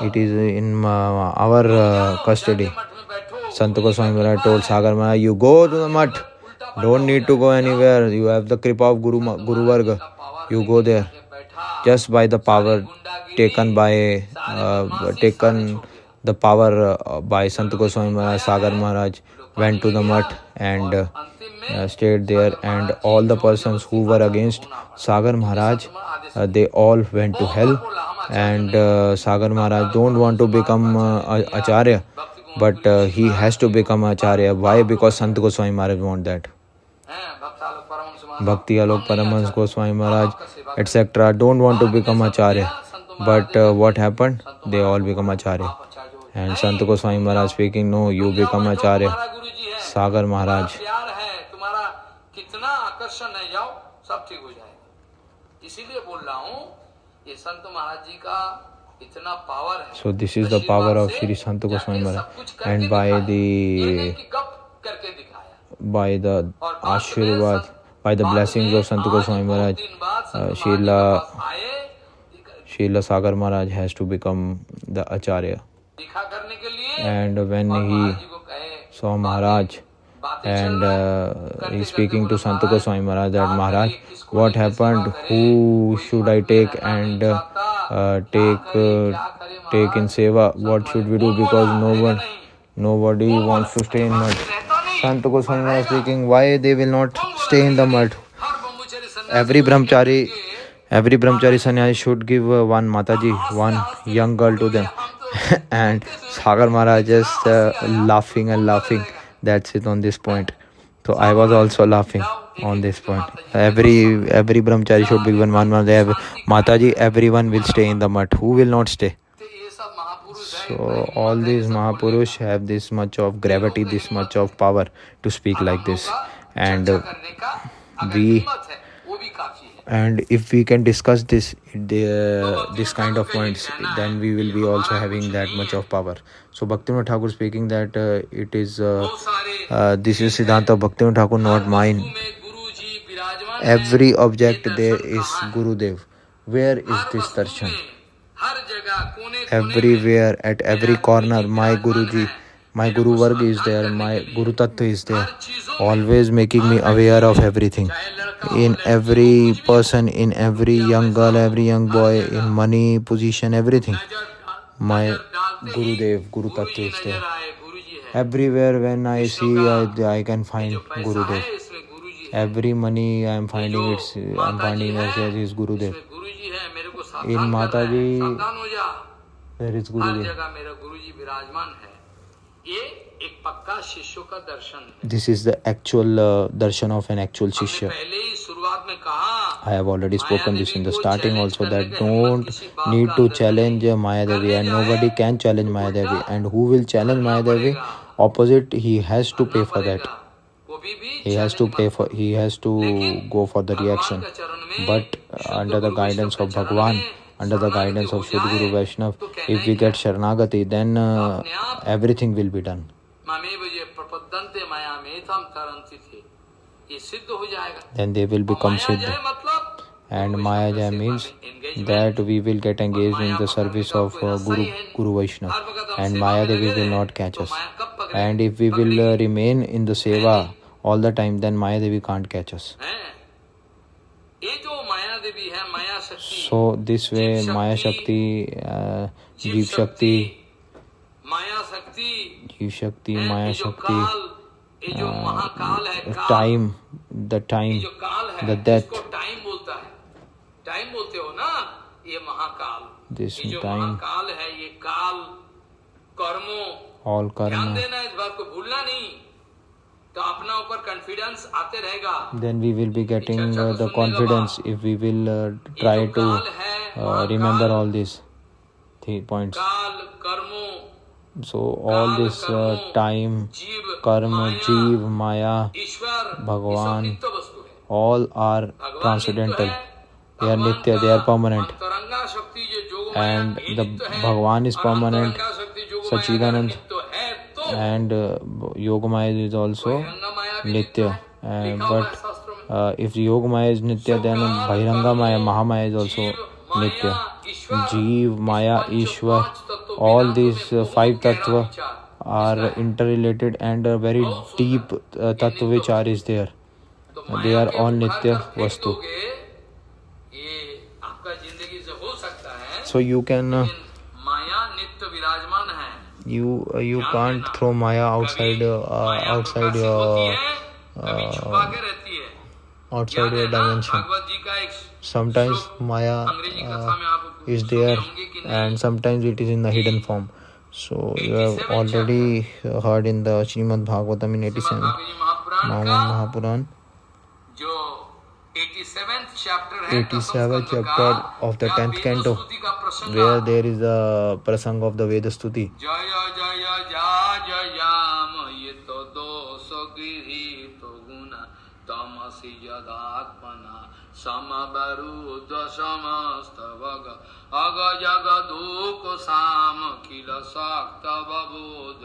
it is in uh, our uh, custody. Sant Goswami Maharaj told Sagar Maharaj you go to the mud. Don't need to go anywhere. You have the kripa of Guru Guru Varga. You go there. Just by the power taken by uh, taken the power uh, by Sant Goswami Maharaj Sagar Maharaj went to the mud and stayed there and all the persons who were against Sagar Maharaj uh, they all went to hell and uh, Sagar Maharaj don't want to become uh, Acharya but uh, he has to become Acharya why because Sant Goswami Maharaj want that हैं Bhakti Alok Paramhans Goswami Maharaj etc don't want to become Acharya but uh, what happened they all become Acharya and Sant Goswami Maharaj speaking no you become Acharya है Sagar Maharaj आकर्षण नहीं जाओ सब ठीक हो जाएगा इसीलिए बोल रहा हूँ ये संत महाराज जी का So this है the power of Shri power Goswami Maharaj, and by the and the ashirvad, by the blessings of the Goswami Maharaj, Sant Shila Maharaj Sagar Maharaj has to become the Acharya. And when he saw Maharaj and uh, he's speaking to Sant Goswami Maharaj that Maharaj, what happened? Who should I take and uh, uh, take uh, take in seva? What should we do? Because no one, nobody wants to stay in mud. Sant Goswami Maharaj speaking, why they will not stay in the mud? Every brahmachari, every brahmachari sannyasi should give uh, one mataji, one young girl to them. and Sagar Maharaj just uh, laughing and laughing that's it on this point. So i was also laughing on this point. Every every brahmachari should be one one they have mataji everyone will stay in the mud. who will not stay? So all these mahapurush have this much of gravity this much of power to speak like this. and we and if we can discuss this the, uh, this kind of points then we will be also having that much of power. So bhaktivinoda thakur speaking that uh, it is uh, uh, this is siddhanta of bhaktivinoda thakur not mine. every object there is gurudev. Where is this darshan everywhere at every corner my guruji my guru varg is there my guru tattva is there always making me aware of everything in every person in every young girl every young boy in money position everything my gurudev guru tattva is there नजर आए गुरु जी है everywhere when i see i, I can find पैसा gurudev है इसमें गुरु जी है every money i am finding it's i'm finding as as is gurudev इसमें गुरु जी है मेरे को इन सावधान माता कर रहे हैं, जी- सावधान हो जा where is her gurudev This is the actual uh, darshan of an actual shishya he I have already spoken this in the starting also that don't need to challenge Maya Devi and nobody can challenge Maya Devi and who will challenge Maya Devi opposite he has to pay for that he has to pay for he has to go for the reaction but under the guidance of Bhagwan under the guidance of Sri Guru Vaishnav. If we get Sharanagati, then uh, everything will be done. Then they will become Siddha. And Maya Jaya means that we will get engaged in the service of uh, Guru, Guru Vaishnav and Maya Devi will not catch us. And if we will uh, remain in the Seva all the time, then Maya Devi can't catch us. So this way maya shakti jiva shakti maya shakti jiva shakti maya shakti time the time the death time बोलता है। Time बोलते हो ना? ये Mahakal. This time काल है ये काल कर्मो। ऑल कर्म देना इस बात को भूलना नहीं। then we will be getting uh, the confidence if we will uh, try to uh, remember all these three points काल कर्मों so all this uh, time जीव karma माया, jeev maya ईश्वर भगवान, ये सब नित्य वस्तु है all are भगवान transcendental नित्य है, they are भगवान nitya का they are permanent अंतरंगा शक्ति जो जोगमाया and भी the नित्य है, Bhagwan is और permanent, अंतरंगा शक्ति जोगमाया Sachidanand, अगर नित्य है तो and uh, Yogamaya is also Nitya. Uh, but uh, if Yogamaya is Nitya, then Bahiranga Maya, Mahamaya is also Nitya. Jeev, Maya, Ishwar, all these uh, five tattva are interrelated and a very deep uh, tattva vichar is there. They are all Nitya Vastu. So you can. Uh, you uh, you can't throw maya outside uh, outside your uh, outside your dimension. Sometimes maya uh, is there and sometimes it is in the hidden form. So you have already heard in the Srimad Bhagavatam in 87 Mahavan Mahapuran 87th chapter of the 10th canto where there is a prasang of the Veda Stuti. समबरुदसमस्तवग अगजगदूकसाम किल सक्तवबोधकते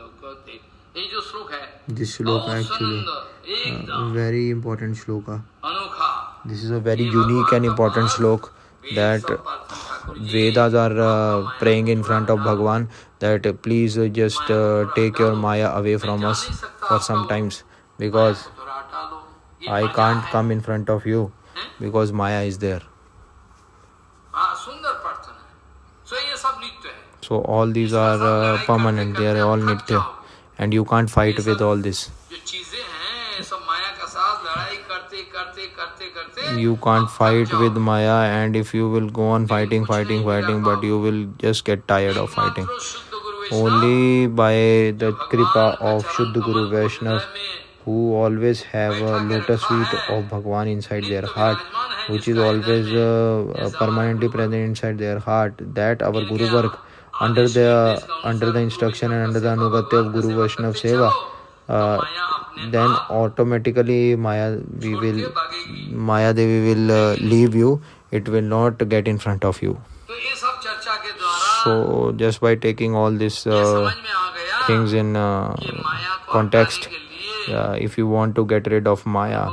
ये जो श्लोक है this श्लोक actually very important श्लोक है। अनोखा। This is a very unique and important shloka that Vedas are praying in front of Bhagavan that please just take your maya away from us for some times because I can't come in front of you because maya is there so all these are permanent they are all nitya and you can't fight with all this. you can't fight with maya and if you will go on fighting fighting fighting but you will just get tired of fighting. only by the kripa of Shuddh guru vaishnav who always have a lotus feet of bhagwan inside their heart which is always uh, uh permanently present inside their heart that our guru work under the under the instruction and under the anugatya of Guru Vaishnav Seva, uh, then automatically Maya we will Maya Devi will uh, leave you. It will not get in front of you. तो So just by taking all these uh, things in uh, context, uh, if you want to get rid of Maya,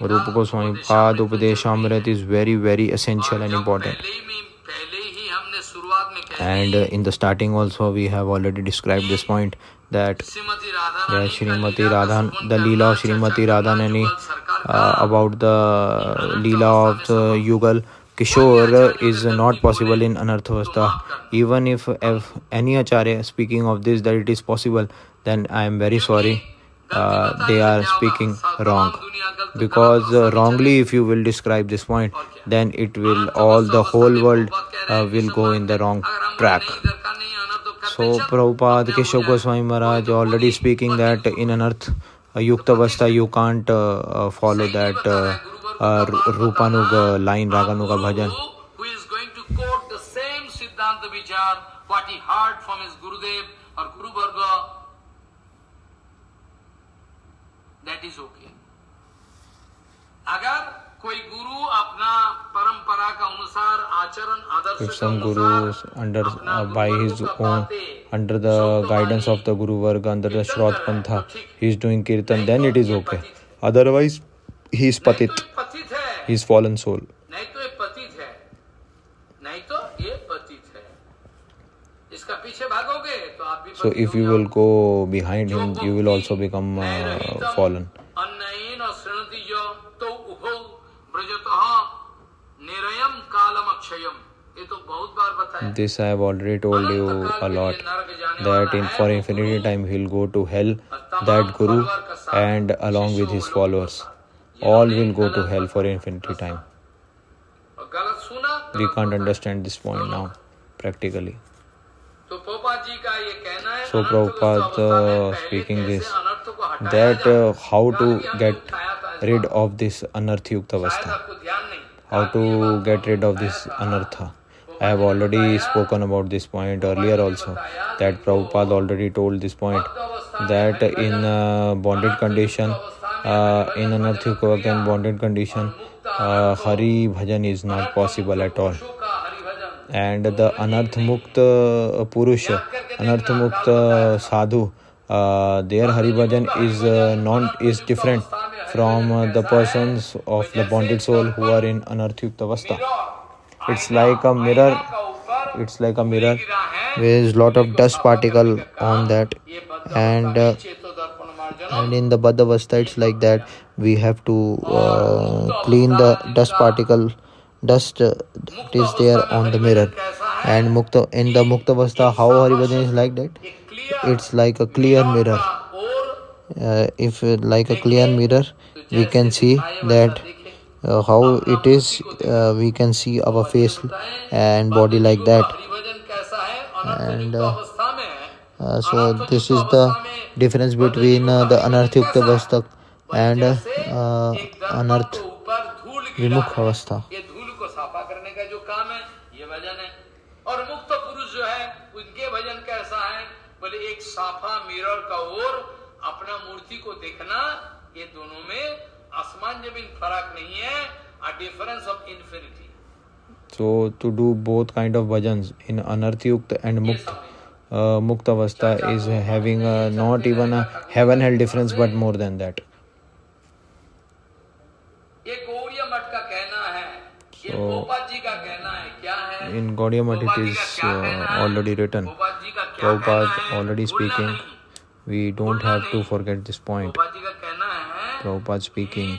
Rupa Goswami Pad Upadeshamrit is very very essential and important. पहले ही में पहले ही हमने शुरुआत में कह And uh, in the starting also we have already described this point that yeah, Srimati Suman the Leela of Srimati Radhanani uh, about the Leela of the Yugal Kishore is not possible in Anarthavastha. Even if, if any Acharya speaking of this that it is possible, then I am very sorry. Uh, they are speaking wrong. Because uh, wrongly if you will describe this point then it will all the whole world uh, will go in the wrong track. So prabhupada keshav goswami maharaj already speaking that in anarth uh, yuktavastha you can't uh, follow that uh, uh, rupanuga line raganuga bhajan. Who is going to quote the same siddhanta vichar what he heard from his gurudev or guru Varga that is okay. अगर कोई गुरु अपना परंपरा का अनुसार आचरण आदर्श if के some अनुसार guru under अपना uh, by गुरु his का own बातें under the guidance of the Guru Varga under the Shraut Pantha he is doing kirtan then it is okay otherwise he is नहीं तो patit ये पतित है he is fallen soul so if you will go behind him you will also become uh, fallen. This i have already told you a lot that in for infinity time he'll go to hell that guru and along with his followers all will go to hell for infinity time. We can't understand this point now practically. so Popa ji ka ye so Prabhupada uh, speaking this that uh, how to get rid of this anarthi yuktavastha how to get rid of this anartha. I have already spoken about this point earlier also that Prabhupada already told this point that in uh, bonded condition uh, in anarthi yuktavastha and bonded condition uh, Hari bhajan is not possible at all and the Anarthamukta uh, Purusha, Anarthamukta uh, Sadhu, uh, their Haribhajan is uh, non is different from uh, the persons of the bonded soul who are in Anarthyuktavastha. It's like a mirror. It's like a mirror. There is lot of dust particle on that, and uh, and in the Badavastha it's like that. We have to uh, clean the dust particle dust that is there on the mirror. And mukta in the mukta vastha, how haribhajan is like that? It's like a clear mirror. Uh, if uh, like a clear mirror we can see that uh, how it is uh, we can see our face and body like that. And uh, uh, so this is the difference between the anarthyukta vastha and uh, anarth vimukha vastha. केवल एक साफा mirror का ओर अपना मूर्ति को देखना ये दोनों में आसमान ज़मीन फ़र्क नहीं है a difference of infinity so to do both kind of bhajan in anarthayukta and mukt mukt avastha is having not even heaven hell difference but more than that क्या in Gaudiya math it is already written Prabhupada already speaking. We don't have to forget this point. Prabhupada speaking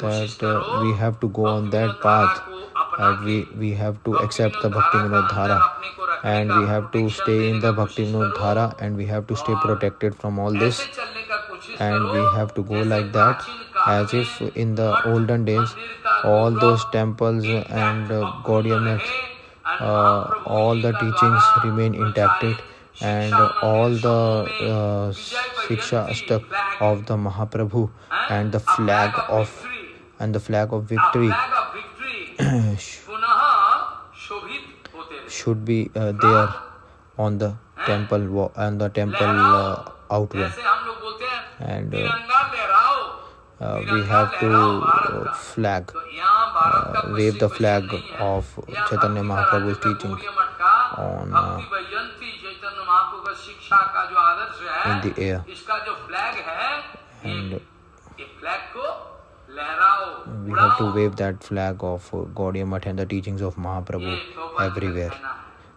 that uh, we have to go on that path and we, we have to accept the Bhakti Vinod Dhara and we have to stay in the Bhakti Vinod Dhara and we have to stay protected from all this and we have to go like that as if in the olden days all those temples and uh, uh, all the teachings remain intact and all the uh, Shiksha astak of the Mahaprabhu and the flag of and the flag of victory should be uh, there on the temple and the temple uh, outward. and uh, uh, we have to uh, flag, uh, wave the flag of Chaitanya Mahaprabhu's teaching on uh, in the air. And we have to wave that flag of Gaudiya Math and the teachings of Mahaprabhu everywhere.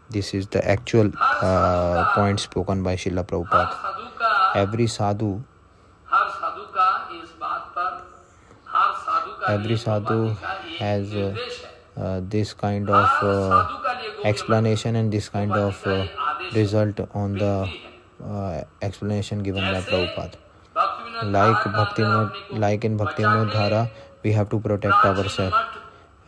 This is the actual uh, point spoken by Srila Prabhupada. Every sadhu every sadhu has uh, uh, this kind of uh, explanation and this kind of uh, result on the uh, explanation given by Prabhupada. Like Bhakti like in Bhakti Dhara, we have to protect ourselves.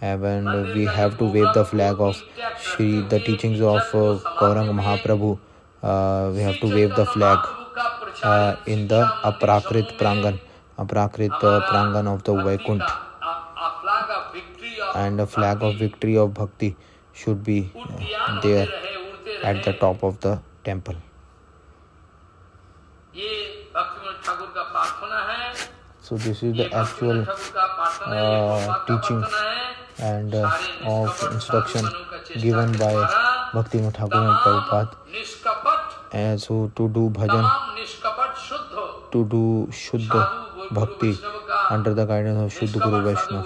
and we have to wave the flag of Shri, the teachings of uh, Gaurang Mahaprabhu. Uh, we have to wave the flag uh, in the Aprakrit Prangan, Aprakrit uh, Prangan of the Vaikunt. And the flag of victory of Bhakti should be uh, there at the top of the temple. ये भक्ति विनोद ठाकुर का प्रार्थना है So this is ये the भक्ति actual Vinod Thakur का प्रार्थना है ये uh, भगवान का teaching प्रार्थना है and uh, सारे of निष्कपट instruction साधु मनों का चेष्टा given के by द्वारा Bhakti Thakur and तमाम Prabhupada. निष्कपट And so to do bhajan, तमाम निष्कपट शुद्ध to do Shuddha Bhakti under the guidance of Shuddha Guru Vaishnav,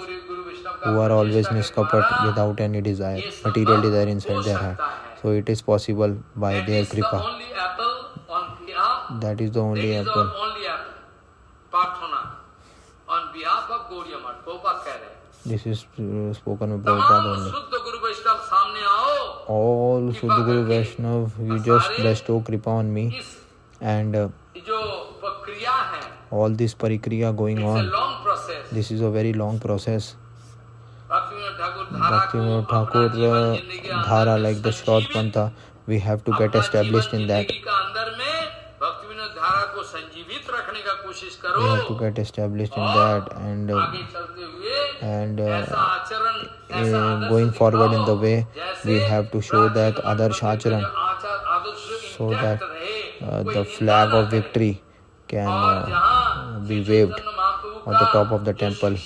who are always miscoupled without any desire, material desire inside their heart. So it is possible by their kripa. That is the only apple. This is uh, spoken by Prabhupada only. All Sudha Guru Vaishnav, you just bestow oh, kripa on me and uh, all this parikriya going on. This is a very long process. Bhakti Thakur uh, Dhara, like the Shroth Pantha, we have to get established in that. We have to get established in that and uh, and uh, going forward in the way, we have to show that other Shacharan, so that uh, the flag of victory can uh, be waved on the top of the temple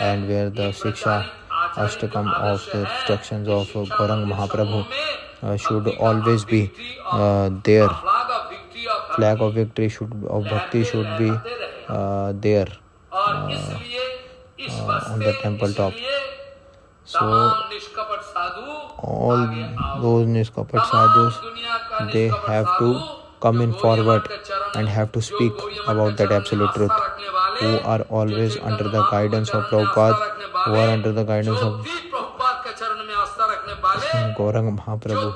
and where the Shiksha Ashtakam of the instructions of Gaurang Mahaprabhu uh, should always be uh, there. Flag of victory should of bhakti should be uh, there uh, uh, on the temple top. So all those niskapat sadhus they have to come in forward and have to speak about that absolute truth who are always under the guidance of Prabhupada, who are under the guidance of Gaurang Mahaprabhu.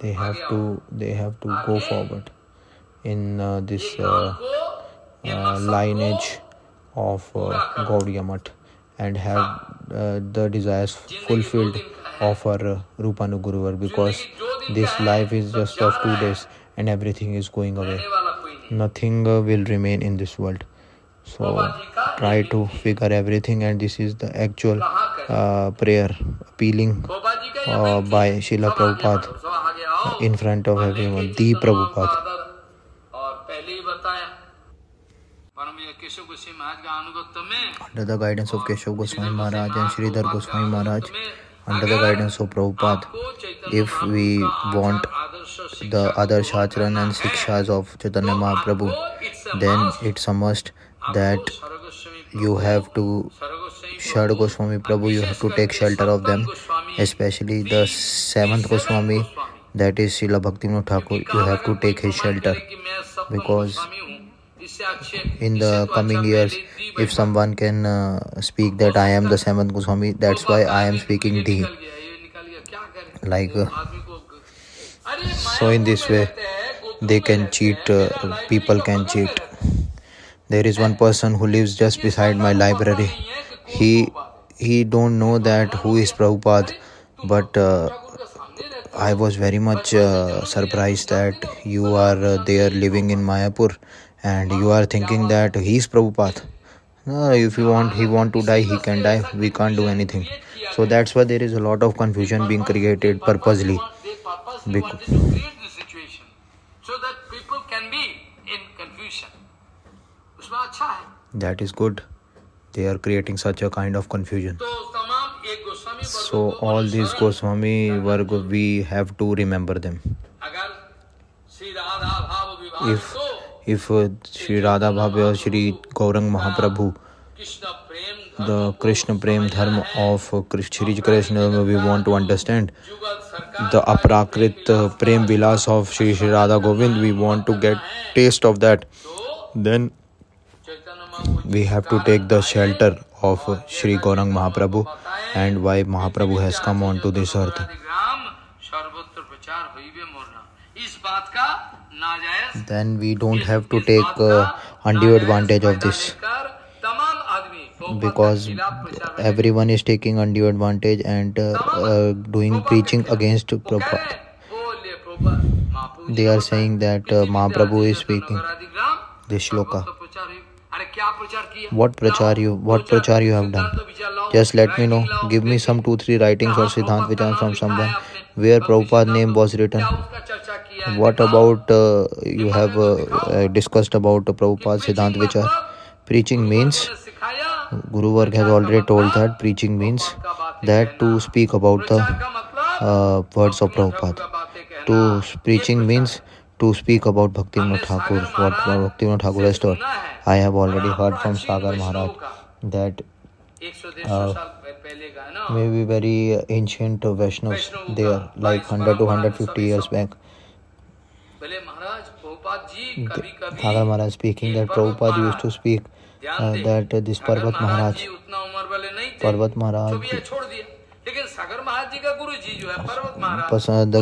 They have to they have to go forward in uh, this uh, uh, lineage of uh, Gaudiya and have uh, the desires fulfilled of our Rupanu Guruvar because this life is just of two days and everything is going away nothing uh, will remain in this world. So try to figure everything and this is the actual uh, prayer appealing uh, by Srila Prabhupada in front of everyone the Prabhupada. Under the guidance of Keshav Goswami Maharaj and Sridhar Goswami Maharaj under the guidance of Prabhupada if we want the other Shachran and Sikshas of Chaitanya Mahaprabhu, then it's a must that you have to Shad Goswami Prabhu, you have to take shelter of them, especially the seventh Goswami, that is Srila Bhaktivinoda Thakur, you have to take his shelter because in the coming years, if someone can uh, speak that I am the seventh Goswami, that's why I am speaking thee. Like, uh, so in this way, they can cheat, uh, people can cheat. There is one person who lives just beside my library. He he don't know that who is Prabhupada, but uh, I was very much uh, surprised that you are uh, there living in Mayapur and you are thinking that he is Prabhupada. No, if you want, he want to die, he can die. We can't do anything. So that's why there is a lot of confusion being created purposely. Because so that people can be in confusion. That is good. They are creating such a kind of confusion. So all these Goswami Varg, we have to remember them. If if uh, Sri Radha Bhavya or Sri Gaurang Mahaprabhu, the Krishna Prem Dharma of Sri Krishna, we want to understand the Aprakrit uh, Prem Vilas of Sri Sri Radha Govind, we want to get taste of that, then we have to take the shelter of Sri Gaurang Mahaprabhu and why Mahaprabhu has come onto this earth. Then we don't have to take uh, undue advantage of this because everyone is taking undue advantage and uh, uh, doing preaching against Prabhupada. They are saying that uh, Mahaprabhu is speaking this shloka. What prachar you what prachar you have done? Just let me know. Give me some two three writings or Siddhant Vichar from someone where Prabhupada name was written. What about uh, you have uh, uh, discussed about Prabhupada Siddhant Vichar? Preaching means Guru Varg has already told that preaching means that to speak about the uh, words of Prabhupada. To preaching means to speak about Bhaktivinoda Thakur, what Bhaktivinoda Thakur has told. I have already heard from Sagar Maharaj that uh, maybe very ancient Vaishnavas there, like 100 to 150 years back. Sagar Maharaj speaking that Prabhupada used to speak that this Parvat Maharaj Parvat Maharaj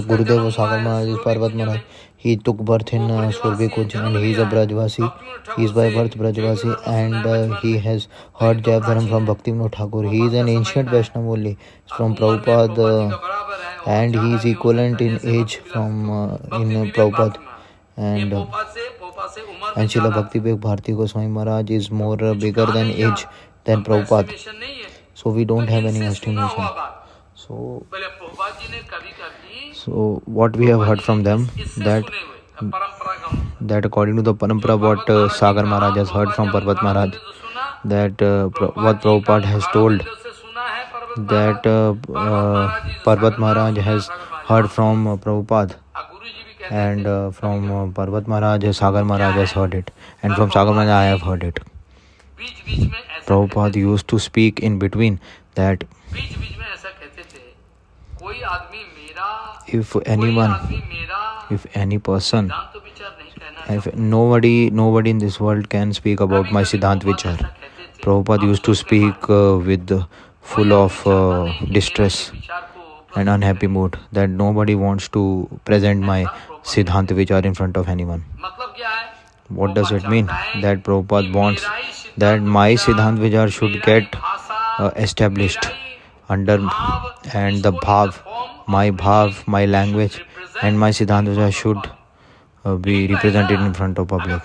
Gurudev Sagar Maharaj Parvat Maharaj. He took birth in Surabhi Kunj and he is a Brajavasi he is by birth Brajavasi and he has heard Jai Dharma from Bhakti Vinod Thakur. He is an ancient Vaishnav only from Prabhupad and he is equivalent in age from in Prabhupad and अंशिला Bhakti bag Bharati Goswami Maharaj is more bigger than age then Prabhupada so we don't have any estimation so so what we have heard from them that that according to the parampara what Sagar Maharaj has heard from Parvat Maharaj that what Prabhupada has told that Parvat Maharaj has heard from Prabhupada and uh, from uh, Parvat Maharaj Sagar Maharaj has heard it and from Sagar Maharaj I have heard it. Prabhupada used to speak in between that if anyone if any person if nobody nobody in this world can speak about my siddhant vichar prabhupada used to speak uh, with full of uh, distress and unhappy mood that nobody wants to present my siddhant vichar in front of anyone what does it mean that prabhupada wants that my siddhant vichar should get uh, established under and the bhav my bhav, my language, and my Siddhanta should uh, be represented in front of public.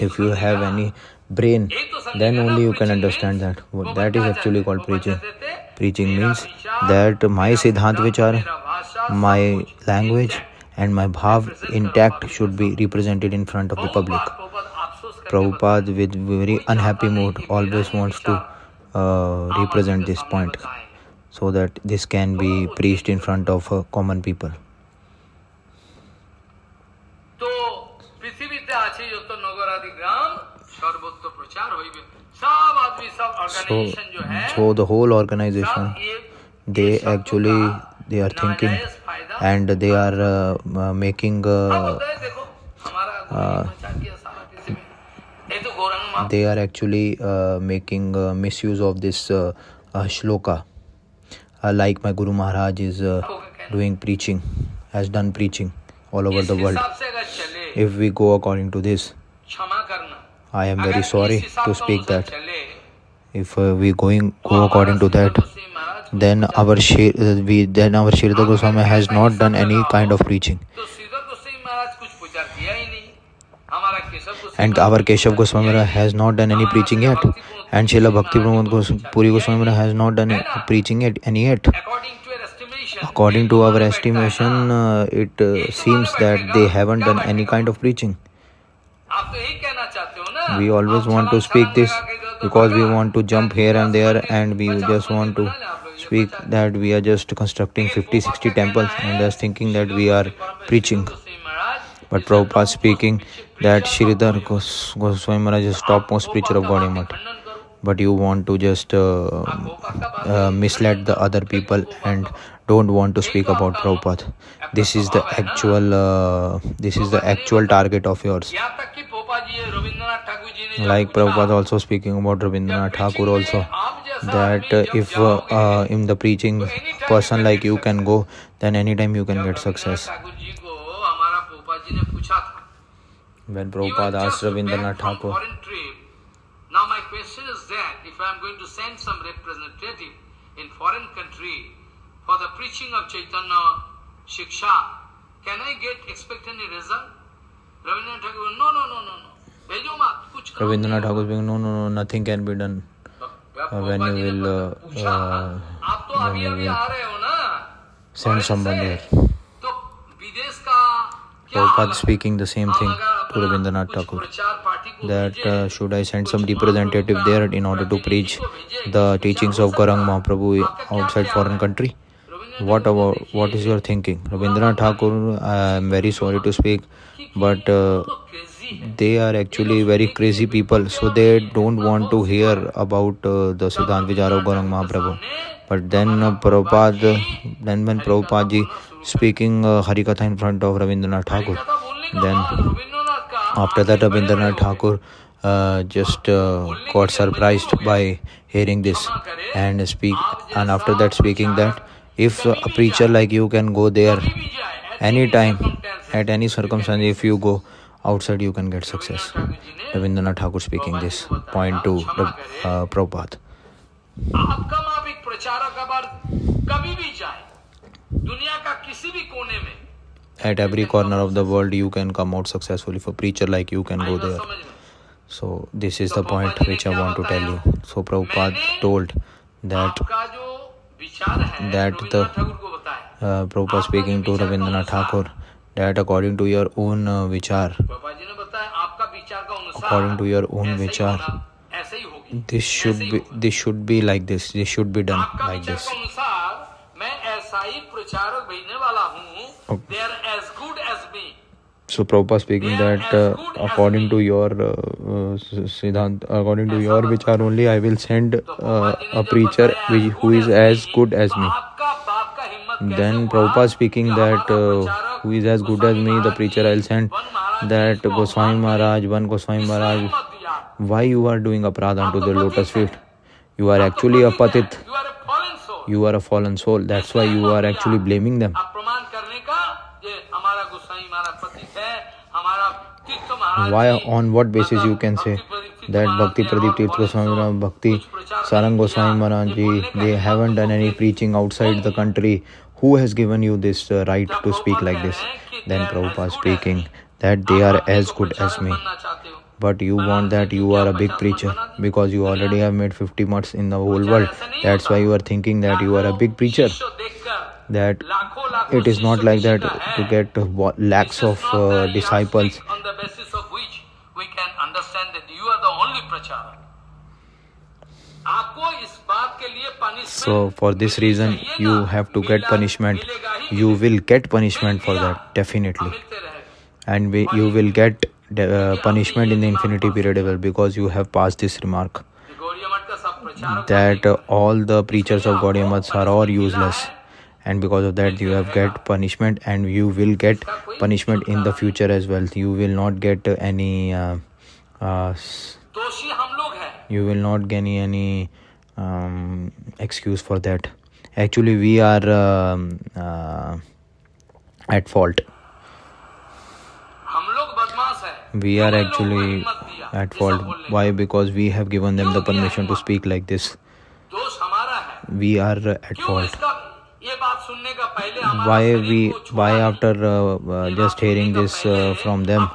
If you have any brain, then only you can understand that. That is actually called preaching. Preaching means that my Siddhant Vichar, my language, and my bhav intact should be represented in front of the public. Prabhupada with very unhappy mood always wants to uh, represent this point so that this can be preached in front of uh, common people. So, so the whole organization, they actually they are thinking and they are uh, uh making uh, uh, they are actually uh, making uh, misuse of this uh, shloka. Like my guru maharaj is doing preaching has done preaching all over the world. if we go according to this i am very sorry to speak that. if we going go according to that then our we then our Sridhar Goswami has not done any kind of preaching. and our Keshav Goswami has not done any preaching yet. and Srila Bhakti Pramod Puri Goswami has not done preaching yet any yet. According to our estimation uh, it uh, seems that they haven't done any kind of preaching. we always want to speak this because we want to jump here and there and we just want to speak that we are just constructing 50 60 temples and just thinking that we are preaching but Prabhupada speaking that Sridhar Goswami Maharaj is topmost preacher of Math. But you want to just uh, uh, mislead the other people and don't want to speak about Prabhupada. This is the actual uh, this is the actual target of yours. Like Prabhupada also speaking about Rabindranath Thakur also that uh, if uh, uh, in the preaching person like you can go then anytime you can get success when Prabhupada asked Rabindranath Thakur. Now my question is that if I am going to send some representative in foreign country for the preaching of Chaitanya Shiksha, can I get expect any result? Rabindranath Thakur, no, no, no, no, no. Rabindranath Thakur no, no, no, nothing can be done. Uh, when you will, uh, uh, when you will send someone there. Prabhupada speaking the same thing to Rabindranath Thakur that uh, should I send some representative there in order to preach the teachings of Gauranga Mahaprabhu outside foreign country? What about what is your thinking? Rabindranath Thakur, I am very sorry to speak, but uh, they are actually very crazy people so they don't want to hear about the siddhanta विचारो Gauranga Mahaprabhu but then Prabhupada then when Prabhupada ji speaking harikatha in front of Rabindranath Thakur then after that Rabindranath Thakur just got surprise by hearing this and speak and after that speaking that if a preacher like you can go there any time at any circum if you go outside you can get success. Rabindranath Thakur speaking this point to uh, Prabhupada. At every corner of the world you can come out successfully. For preacher like you can go there. so this is the point which i want to tell you. So prabhupada told that that the uh, Prabhupada speaking to Rabindranath Thakur that according to your own uh, vichar according to your own vichar this should be this should be like this this should be done like this Okay. So Prabhupada speaking that uh, according to your uh, uh, Siddhant, according to your which only I will send uh, a preacher who is as good as me. Then Prabhupada speaking that uh, who is as good as me, the preacher I will send that Goswami Maharaj, one Goswami Maharaj, why you are doing aparadha unto the lotus feet? You are actually a patit. You are a fallen soul. That's why you are actually blaming them. why on what basis you can say that Bhakti Pradeep Tirth Goswami Bhakti Sarang Goswami Maharaj they haven't done any preaching outside the country who has given you this uh, right to speak like this? Then Prabhupada speaking that they are as good as me. But you want that you are a big preacher because you already have made 50 months in the whole world. That's why you are thinking that you are a big preacher. That it is not like that to get lakhs of uh, disciples on the basis of which we can understand So for this reason, you have to get punishment. You will get punishment for that definitely, and we, you will get uh, punishment in the infinity period well because you have passed this remark that uh, all the preachers of Gaudiya Maths are all useless. And because of that you have get punishment and you will get punishment in the future as well. You will not get any uh, uh, you will not get any, any um, excuse for that. Actually we are um, uh, at fault. we are actually at fault. why? Because we have given them the permission to speak like this. we are at fault. why we why after uh, uh, just hearing this uh, from them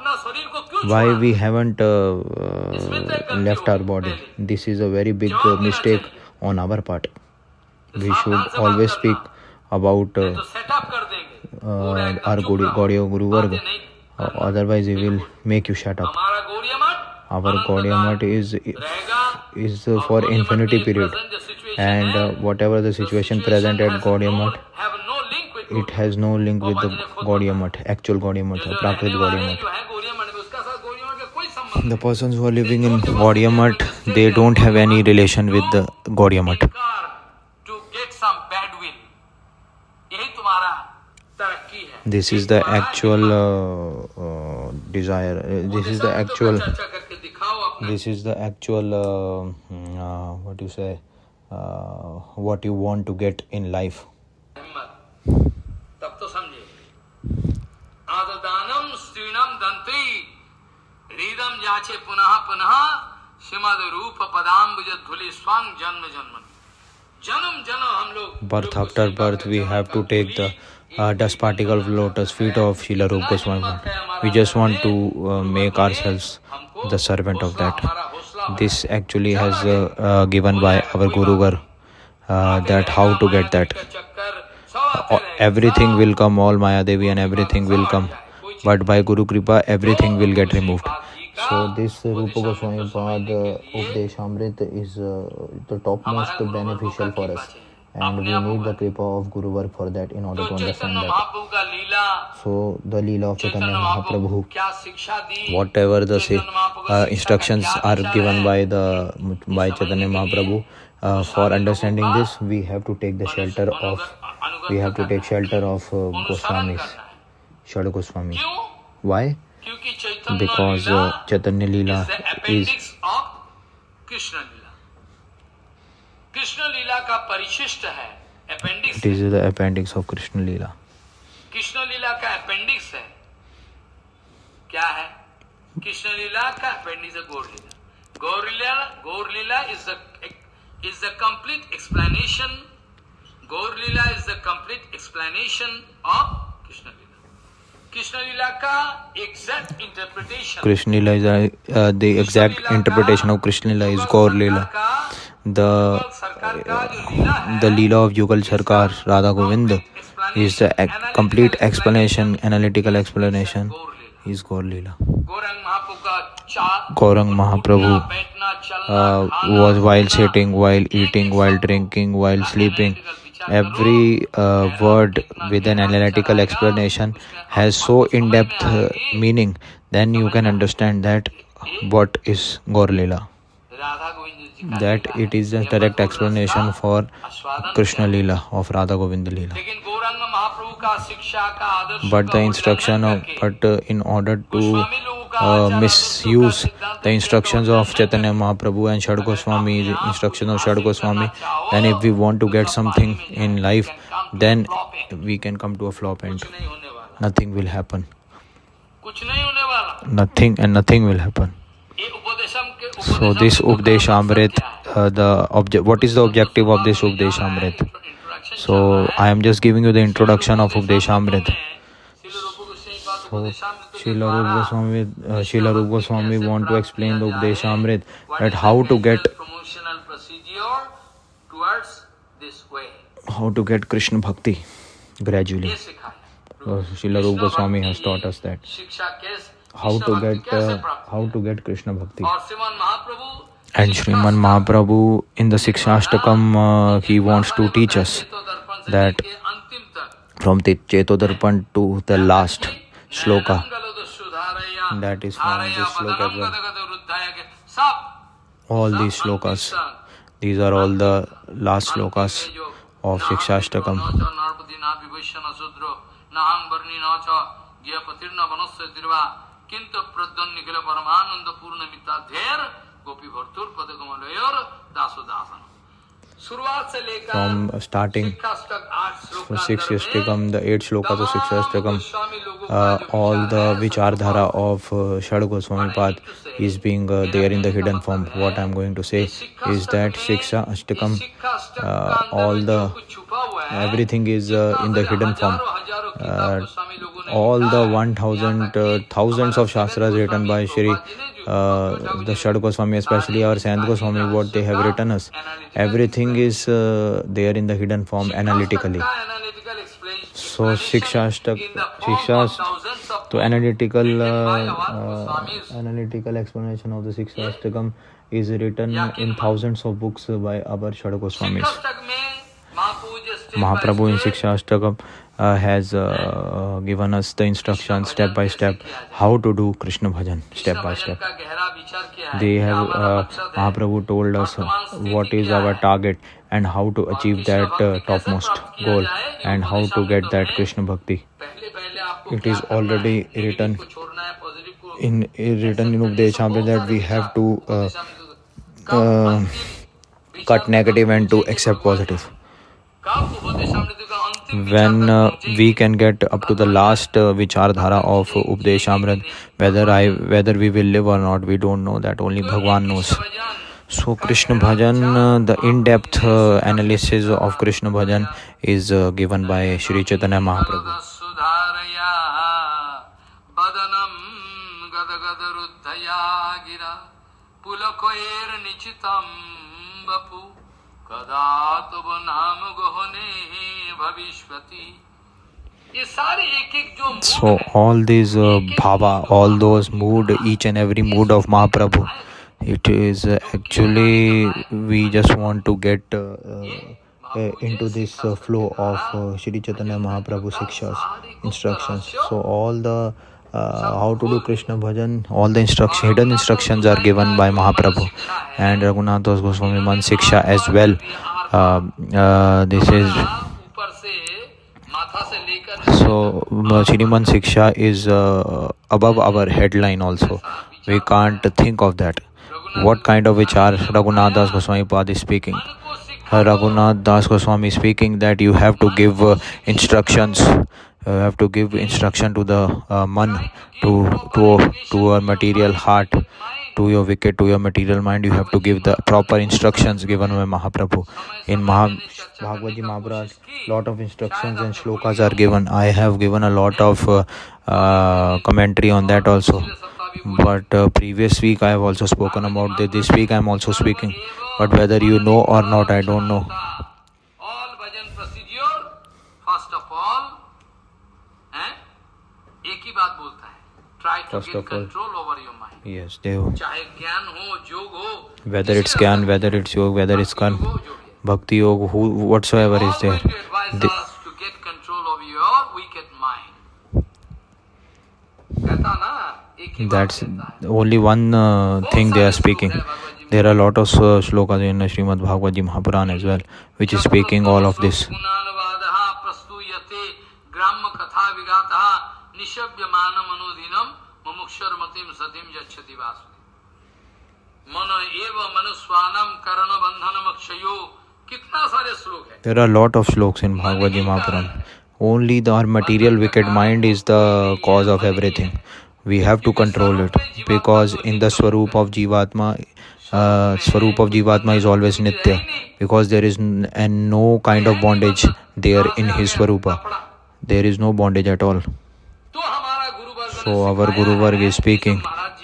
why we haven't uh, uh, left our body this is a very big uh, mistake on our part we should always speak about our Gaudiya Guru Varga otherwise we will make you shut up our Gaudiya Math is is for infinity period and uh, whatever the situation present at Gaudiya Math it has no link with the Gaudiya Math actual Gaudiya Math Prakrit Gaudiya Math the persons who are living in Gaudiya Math they don't have any relation with the Gaudiya Math this is the actual uh, uh, desire uh, this is the actual this is the actual uh, mm, uh, what you say uh, what you want to get in life तब तो समझे आददानम स्त्रीणम दंती हृदम याचे पुनः पुनः श्रीमद रूप पदाम्बुज धुली स्वांग जन्म जन्म जन्म जन्म हम लोग have to take the uh, dust particle of lotus feet of Srila Rupa Goswami. We just want to uh, make ourselves the servant of that. This actually has uh, uh given by our Guru Gar uh, that how to get that. Uh, everything will come, all Maya Devi and everything will come. But by guru kripa everything will get removed so this Rupa Goswami pada Upadesh amrita is the top most beneficial for us and we need the kripa of guru work for that in order to understand that so the lila of Chaitanya Mahaprabhu whatever the say instructions are given by the by Chaitanya Mahaprabhu for understanding this we have to take the shelter of we have to take shelter of Goswamis Shad Goswami. Why? Because uh, Chaitanya Leela is Krishna Krishna lila. का परिशिष्ट है appendix is Krishna लीला। कृष्ण लीला का appendix है। क्या है? कृष्ण लीला का appendix है Gaura lila. Gaura lila Gaura lila is the is the complete explanation Gaura lila is the complete explanation of Krishna लीला कृष्ण लीला का exact interpretation Krishna Leela is the exact interpretation of Krishna Leela is Gaur Leela the the Leela of Yugal Sarkar Radha Govind is the complete explanation analytical explanation is Gaur Leela Gaurang Mahaprabhu uh, was while sitting while eating while drinking while sleeping Every uh, word with an analytical explanation has so in-depth uh, meaning then you can understand that what is Gaur Leela that it is a direct explanation for Krishna Leela of Radha Govinda Leela. But the instruction of, but uh, in order to uh, misuse the instructions of Chaitanya Mahaprabhu and Shad Goswami, the instruction of Shad Goswami, then if we want to get something in life, then we can come to a flop and nothing will happen. Nothing and nothing will happen. So this Updesh Amrit, uh, the object, what is the objective of this Updesh Amrit? So I am just giving you the introduction of Updesh Amrit. So Srila Rupa Goswami, uh, Srila Rupa Goswami want to explain the Updesh Amrit that how to get how to get Krishna Bhakti gradually. So Srila Rupa Goswami has taught us that how to get how to get Krishna bhakti and Shriman Mahaprabhu in the Shikshashtakam he wants to teach us that from the chetodarpana to the last shloka that is from this sloka as well. All these slokas, these are all the last slokas of Shikshashtakam. Naham Varni Nacha Gyapatirna Vanasya Dirva किंतु प्रद्वन निखिल परमानंद पूर्ण मिताध्ययर गोपी भरतुर पद कमल दासोदासन। शुरुआत से लेकर from starting six ashtakam the eight shloka तो six ashtakam all the vichardhara of Shad Goswami pada is being there in the hidden form what I am going to say is that six ashtakam all the everything is in the hidden form all the 1000 uh, thousands of shastras written by Shri uh, the Shad Goswami, especially our Sant Goswami, what they have written us, everything is uh, there in the hidden form analytically. So Shikshashtak, Shikshas, to analytical uh, uh, analytical explanation of the Shikshashtakam is written in thousands of books by our Shad Goswamis. Mahaprabhu in Shikshashtakam uh, has uh, given us the instructions step by step how to do Krishna bhajan step by step. They have uh, Mahaprabhu told us what is our target and how to achieve that uh, topmost goal and how to get that Krishna bhakti. It is already written in written in Updeshamrita that we have to uh, uh, cut negative and to accept positive when uh, we can get up to the last uh, vichardhara of Updeshamrit, whether I whether we will live or not, we don't know. That only Bhagwan knows. So Krishna Bhajan, uh, the in-depth uh, analysis of Krishna Bhajan is uh, given by Sri Chaitanya Mahaprabhu. So all these uh, bhava, all those mood, each and every mood of Mahaprabhu, it is uh, actually we just want to get uh, uh into this uh, flow of uh, Shri Chaitanya Mahaprabhu Sikshas instructions. So all the uh, how to do Krishna bhajan. All the instruction, hidden instructions are given by Mahaprabhu and Raghunath Das Goswami Man Siksha as well. Uh, uh, this is so Shriman Siksha is uh, above our headline also. We can't think of that. What kind of vichar Raghunath Das Goswami Pad is speaking? Raghunath Das Goswami speaking that you have to give uh, instructions uh, have to give instruction to the uh, man to to to a material heart to your wicked to your material mind. You have to give the proper instructions given by mahaprabhu. In Maha, lot of instructions and shlokas are given. I have given a lot of uh, uh, commentary on that also. But uh, previous week i have also spoken about that this week i am also speaking. But whether you know or not i don't know first of all yes dev whether it's gyan whether it's yoga whether it's kan bhakti yoga who whatsoever is there the, that's only one uh, thing they are speaking there are a lot of uh, shlokas in Srimad Bhagavad Gita Mahapuran as well which is speaking all of this मुमुक्षर मतिम सतिम जच्छति मन एव मनुस्वानम करण बंधन मक्षयो कितना सारे श्लोक है are a lot of shloks in bhagavad gita mahapuran only the our material wicked mind is the cause of everything we have to control it because in the swarup of jivatma uh, swarup of jivatma is always nitya because there is and no kind of bondage there in his swarupa there is no bondage at all so our Guru Varg is speaking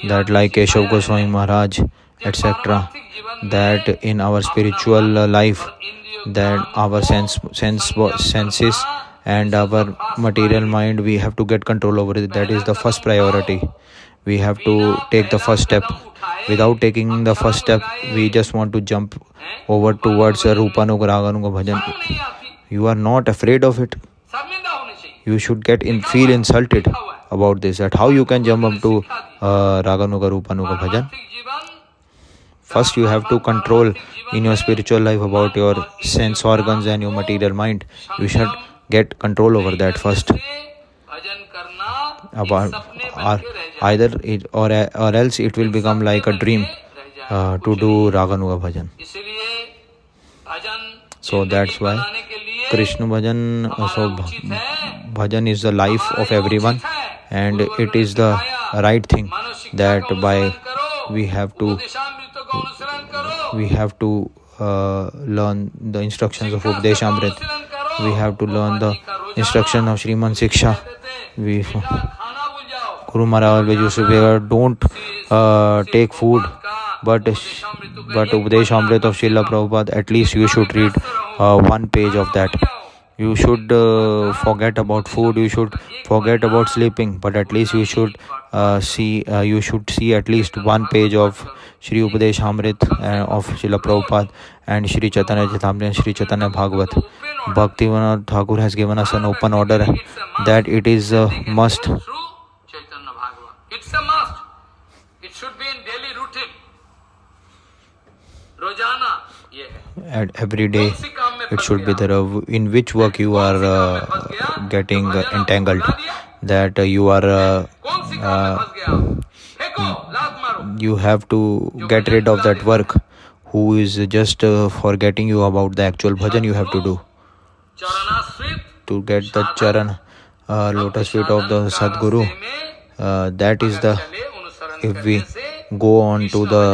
that like Keshav Goswami Maharaj, etc. That in our spiritual life, that our sense, sense, senses and our material mind, we have to get control over it. That is the first priority. we have to take the first step without taking the first step we just want to jump over towards rupanug raganuga bhajan you are not afraid of it you should get in feel insulted about this that how you can jump up to uh, raganuga rupanuga bhajan? First you have to control in your spiritual life about your sense organs and your material mind. You should get control over that first. About or either it or or else it will become like a dream uh, to do raganuga bhajan. So that's why krishna bhajan so bhajan is the life of everyone and it is the right thing that by we have to we have to uh, learn the instructions of Updeshamrit. We have to learn the instruction of Sriman Siksha. We Guru Maharaj used to don't uh, take food, but but Updeshamrit of Srila Prabhupada, at least you should read uh, one page of that. You should uh, forget about food. You should forget about sleeping, but at least you should uh, see. Uh, you should see at least one page of Shri Upadesh Amrit uh, of Srila Prabhupada and Shri Chaitanya Chaitamrita and Shri Chaitanya Bhagavat. Bhaktivinoda Thakur has given us an open order that it is a must. It's a must. And every day it should be there in which work you are uh, getting uh, entangled that uh, you are uh, uh, you have to get rid of that work who is just uh, forgetting you about the actual bhajan you have to do. To get the charan lotus feet of the sadguru that is the if we go on to the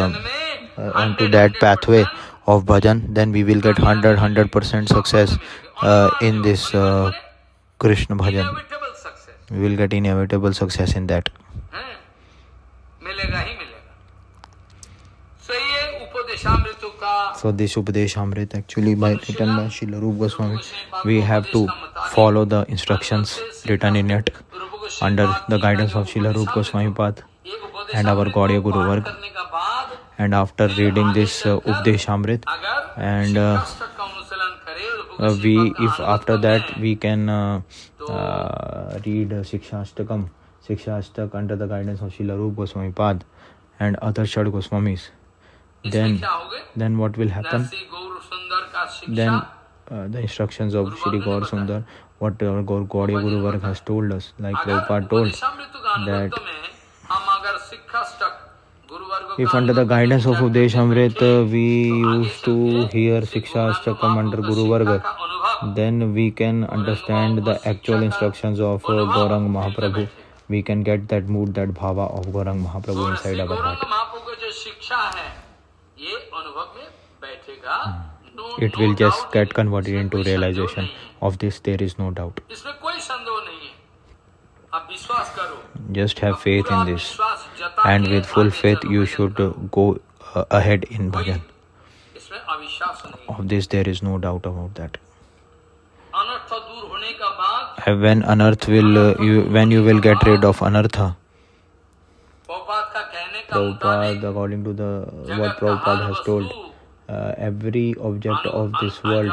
onto that pathway of bhajan then we will get 100 100% success uh, in this uh, krishna bhajan we will get inevitable success in that he so this upadeshamrit actually by written by Srila Rupa Goswami we have to follow the instructions written in it under the guidance of Srila Rupa Goswami Path and our Gaudiya Guru work and after reading this uh, Updeshamrit and uh, uh, we if after that we can uh, uh, read uh, Sikshastakam Sikshastak under the guidance of Srila Rupa Goswami Pad and other Shad Goswamis. Then then what will happen? Then uh, the instructions of Shri Gaur Sundar what our Gaudiya Guru Varg has told us like Prabhupada told that if under the guidance of Udesh Amrit uh, we used to hear Siksha Ashtakam under Guru Varga, then we can understand the actual instructions of uh, Gaurang Mahaprabhu. We can get that mood, that bhava of Gaurang Mahaprabhu inside our heart. It will just get converted into realization. Of this, there is no doubt. Just have faith in this, and with full faith, you should go uh, ahead in bhajan. Of this, there is no doubt about that. When anarth will, uh, you, when you will get rid of anartha, Prabhupada, according to the what Prabhupada has told, uh, every object of this world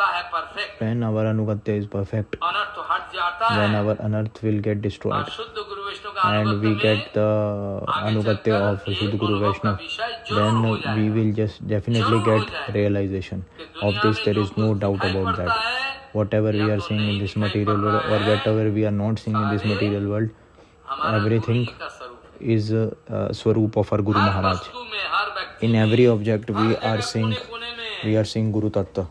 होता है perfect when our anugatya is perfect अनर्थ हट जाता है when our anartha will get destroyed shuddha guru Vaishnava का and we get the anugatya of shuddha guru Vaishnava then we will just definitely get realization of this there is no doubt about that whatever we are seeing in this material world or whatever we are not seeing in this material world everything is uh, swaroop of our guru maharaj in every object we are seeing we are seeing guru tattva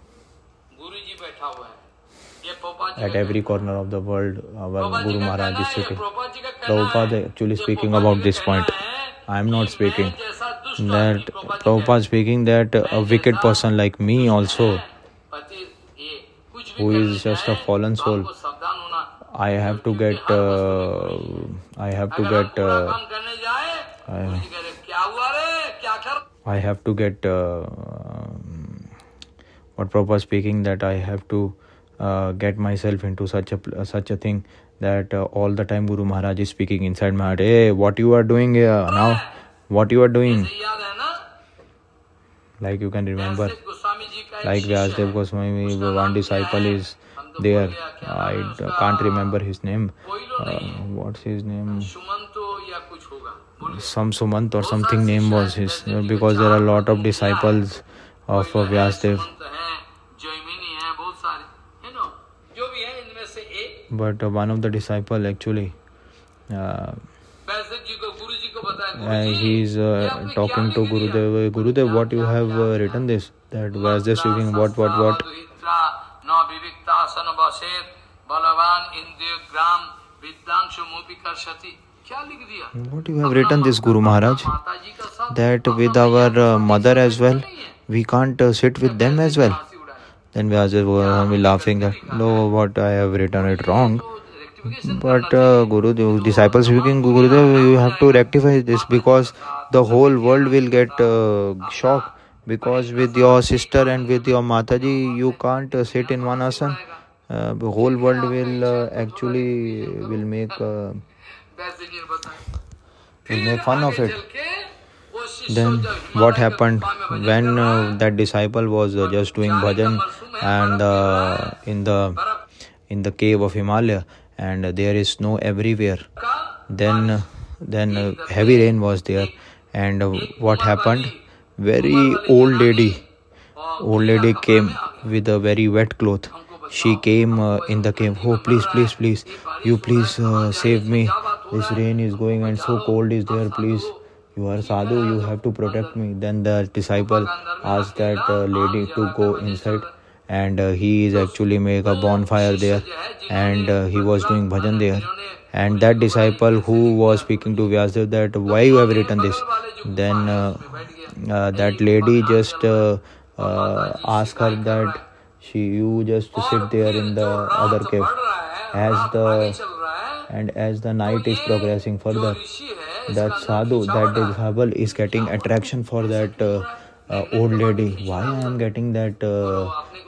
at every corner of the world our Guru Maharaj is sitting. Prabhupada actually speaking about this point. I am not speaking. That Prabhupada speaking that a wicked person like me also who is just a fallen soul I have to get uh, I have to get uh, I, I have to get uh, what Prabhupada speaking that I have to uh, get myself into such a such a thing that uh, all the time Guru Maharaj is speaking inside my heart, hey, what you are doing here now? What you are doing? Like you can remember, like Vyasdev Goswami, one disciple is there. I can't remember his name. Uh, what's his name? Some Sumant or something name was his because there are a lot of disciples of uh. But uh, one of the disciple actually uh, uh, he's uh, talking to Gurudev. Gurudev, what you have uh, written this? That was just speaking what, what, what? What you have written this, Guru Maharaj? That with our uh, mother as well, we can't uh, sit with them as well. Then Vyasa was laughing that, no, what I have written it wrong. But uh, Guru, the disciples speaking, Gurudev, you have to rectify this because the whole world will get uh, shocked. Because with your sister and with your Mataji, you can't uh, sit in one asan. Uh, the whole world will uh, actually will make uh, will make fun of it. Then what happened when uh, that disciple was uh, just doing bhajan and uh, in the in the cave of Himalaya and there is snow everywhere. Then then heavy rain was there and what happened? Very old lady, old lady came with a very wet cloth. She came uh, in the cave. Oh, please, please, please, you please uh, save me. This rain is going and so cold is there. Please, you are sadhu. You have to protect me. Then the disciple asked that uh, lady to go inside and uh, he is actually make a bonfire there and uh, he was doing bhajan there and that disciple who was speaking to Vyasadeva that why you have written this then uh, uh that lady just uh, asked her that she you just sit there in the other cave as the and as the night is progressing further that sadhu that disciple is getting attraction for that uh, old lady. Why i am getting that uh,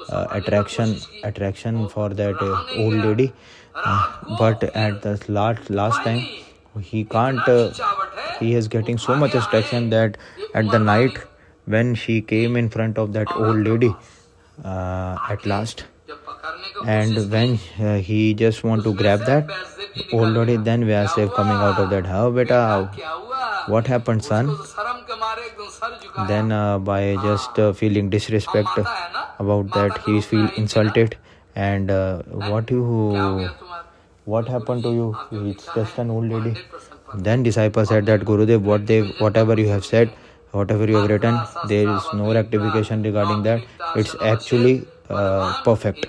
uh, attraction attraction for that uh, old lady? Uh, but at the last last time he can't uh, he is getting so much attraction that at the night when she came in front of that old lady at last and when he just want to grab that already then we are safe coming out of that. How beta? What happened son? Then uh, by just uh, feeling disrespect about that he feel insulted. And uh, what you what happened to you? It's just an old lady. then disciple said that gurudev what they whatever you have said whatever you have written there is no rectification regarding that. It's actually perfect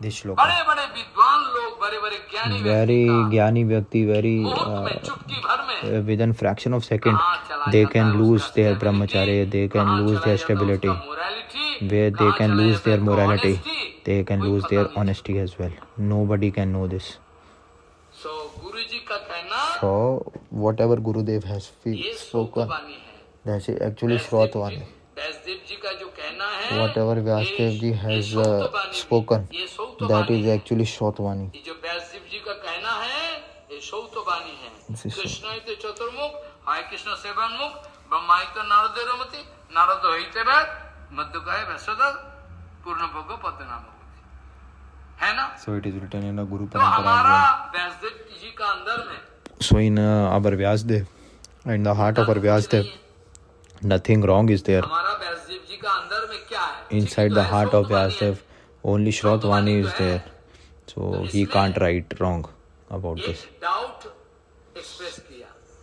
shloka बड़े बड़े विद्वान लोग बड़े बड़े ज्ञानी very ज्ञानी व्यक्ति very within fraction of second they can lose their brahmacharya they can lose their stability way they can lose their morality they can lose their honesty as well nobody can know this so whatever Gurudev has spoken that is actually shrotavani whatever Vyasadev ji has spoken that is actually शौत जो व्यासदेव जी का कहना है ये शौत तो है। कृष्ण चतुर्मुख हाय कृष्ण सेवन मुख ब्रह्मा इति नारद रमति नारद होइते बाद मद्दुकाय व्यासद पूर्ण भोग पद नाम है ना? सो इट इज़ रिटन गुरु परंपरा तो हमारा जी का अंदर में so in our Vyasadev and the heart of our Vyasadev nothing wrong is there. inside the heart of Vyasadev, only Shrotvani is there. So he can't write wrong about this.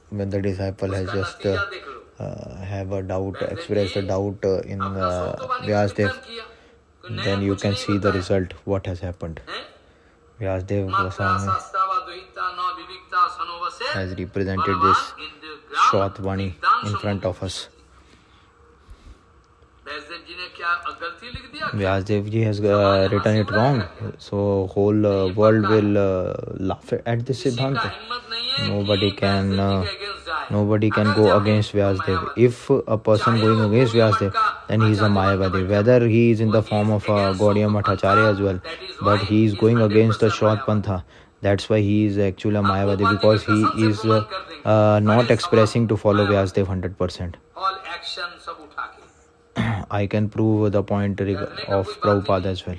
When the disciple has just uh, uh, have a doubt, expressed a doubt uh, in uh, Vyasadev, then you can see the result, what has happened. Vyasadev Goswami has represented this Shrotvani in front of us. Vyasdev ji has uh, written it wrong, so whole uh, world will uh, laugh at this Siddhanta. Nobody can uh, nobody can go against Vyasdev. If a person going against Vyasdev, then he is a Mayavadi. Whether he is in the form of a Gaudiya Mathacharya as well, but he is going against the Shraut Pantha. That's why he is actually a Mayavadi because he is uh, uh, not expressing to follow Vyasdev 100%. I can prove the point of Prabhupada as well.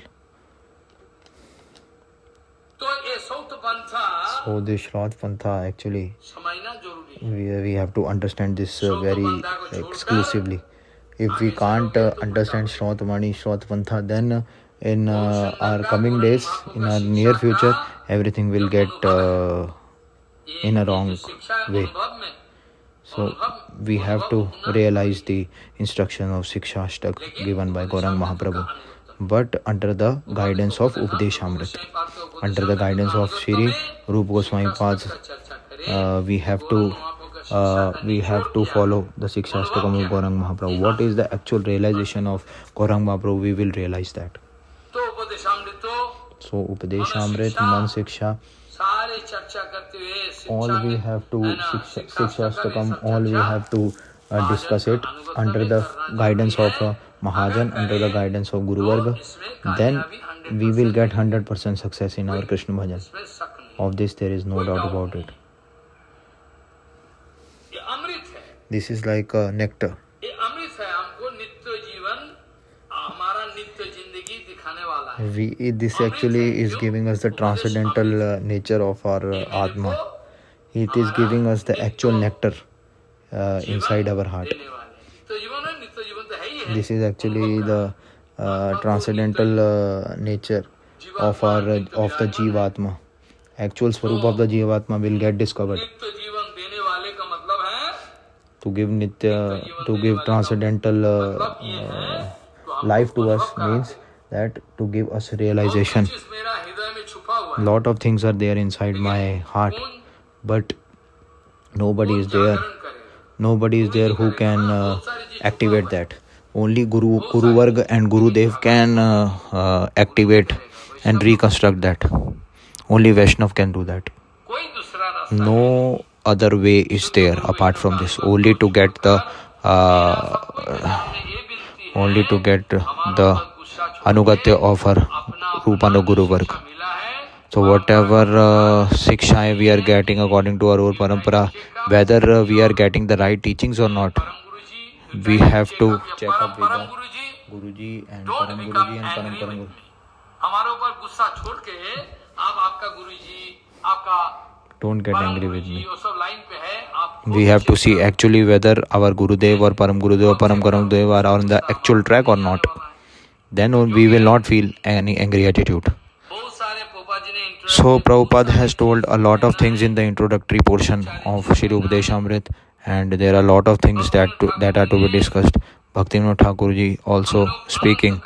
So this Shraut Pantha actually we, we have to understand this uh, very exclusively. If we can't uh, understand Shraut Mani, Pantha, then uh, in uh, our coming days, in our near future, everything will get uh, in a wrong way. So we have to realize the instruction of Sikshashtak given by Gaurang Mahaprabhu, but under the guidance of Upadeshamrit, under the guidance of Sri Rup Goswami Pads, uh, we have to uh, we have to follow the Sikshashtakam of Gaurang Mahaprabhu. What is the actual realization of Gaurang Mahaprabhu? We will realize that. So Upadeshamrit, Man Siksha, all we have to Sikshashtakam, all we have to uh, discuss it under the guidance of uh, Mahajan, under the guidance of Guru Varga. Then we will get 100% success in our Krishna Bhajan. Of this there is no doubt about it. This is like a nectar. We, this actually is giving us the transcendental uh, nature of our uh, Atma. It is giving us the actual nectar uh, inside our heart. This is actually the uh, transcendental uh, nature of our of the Jivatma. Actual Swarup of the Jivatma will get discovered to give nitya to give transcendental uh, uh, life to us means that to give us realization. Lot of things are there inside my heart but nobody is there. Nobody is there who can uh, activate that. Only guru guru varg and guru dev can uh, uh, activate and reconstruct that. Only vaishnav can do that. No other way is there apart from this. Only to get the uh, only to get the anugatya of Rupanuga guru varga so whatever शिक्षाएँ we are getting according to uh our parampara whether we are getting the right teachings or not we have to check we have to see actually whether our Gurudev or param Gurudev or param करम देव are on the actual track or not then we will not feel any angry attitude so Prabhupada has told a lot of things in the introductory portion of Shri Upadeshamrit and there are a lot of things that to, that are to be discussed. Bhaktivinoda Thakurji also speaking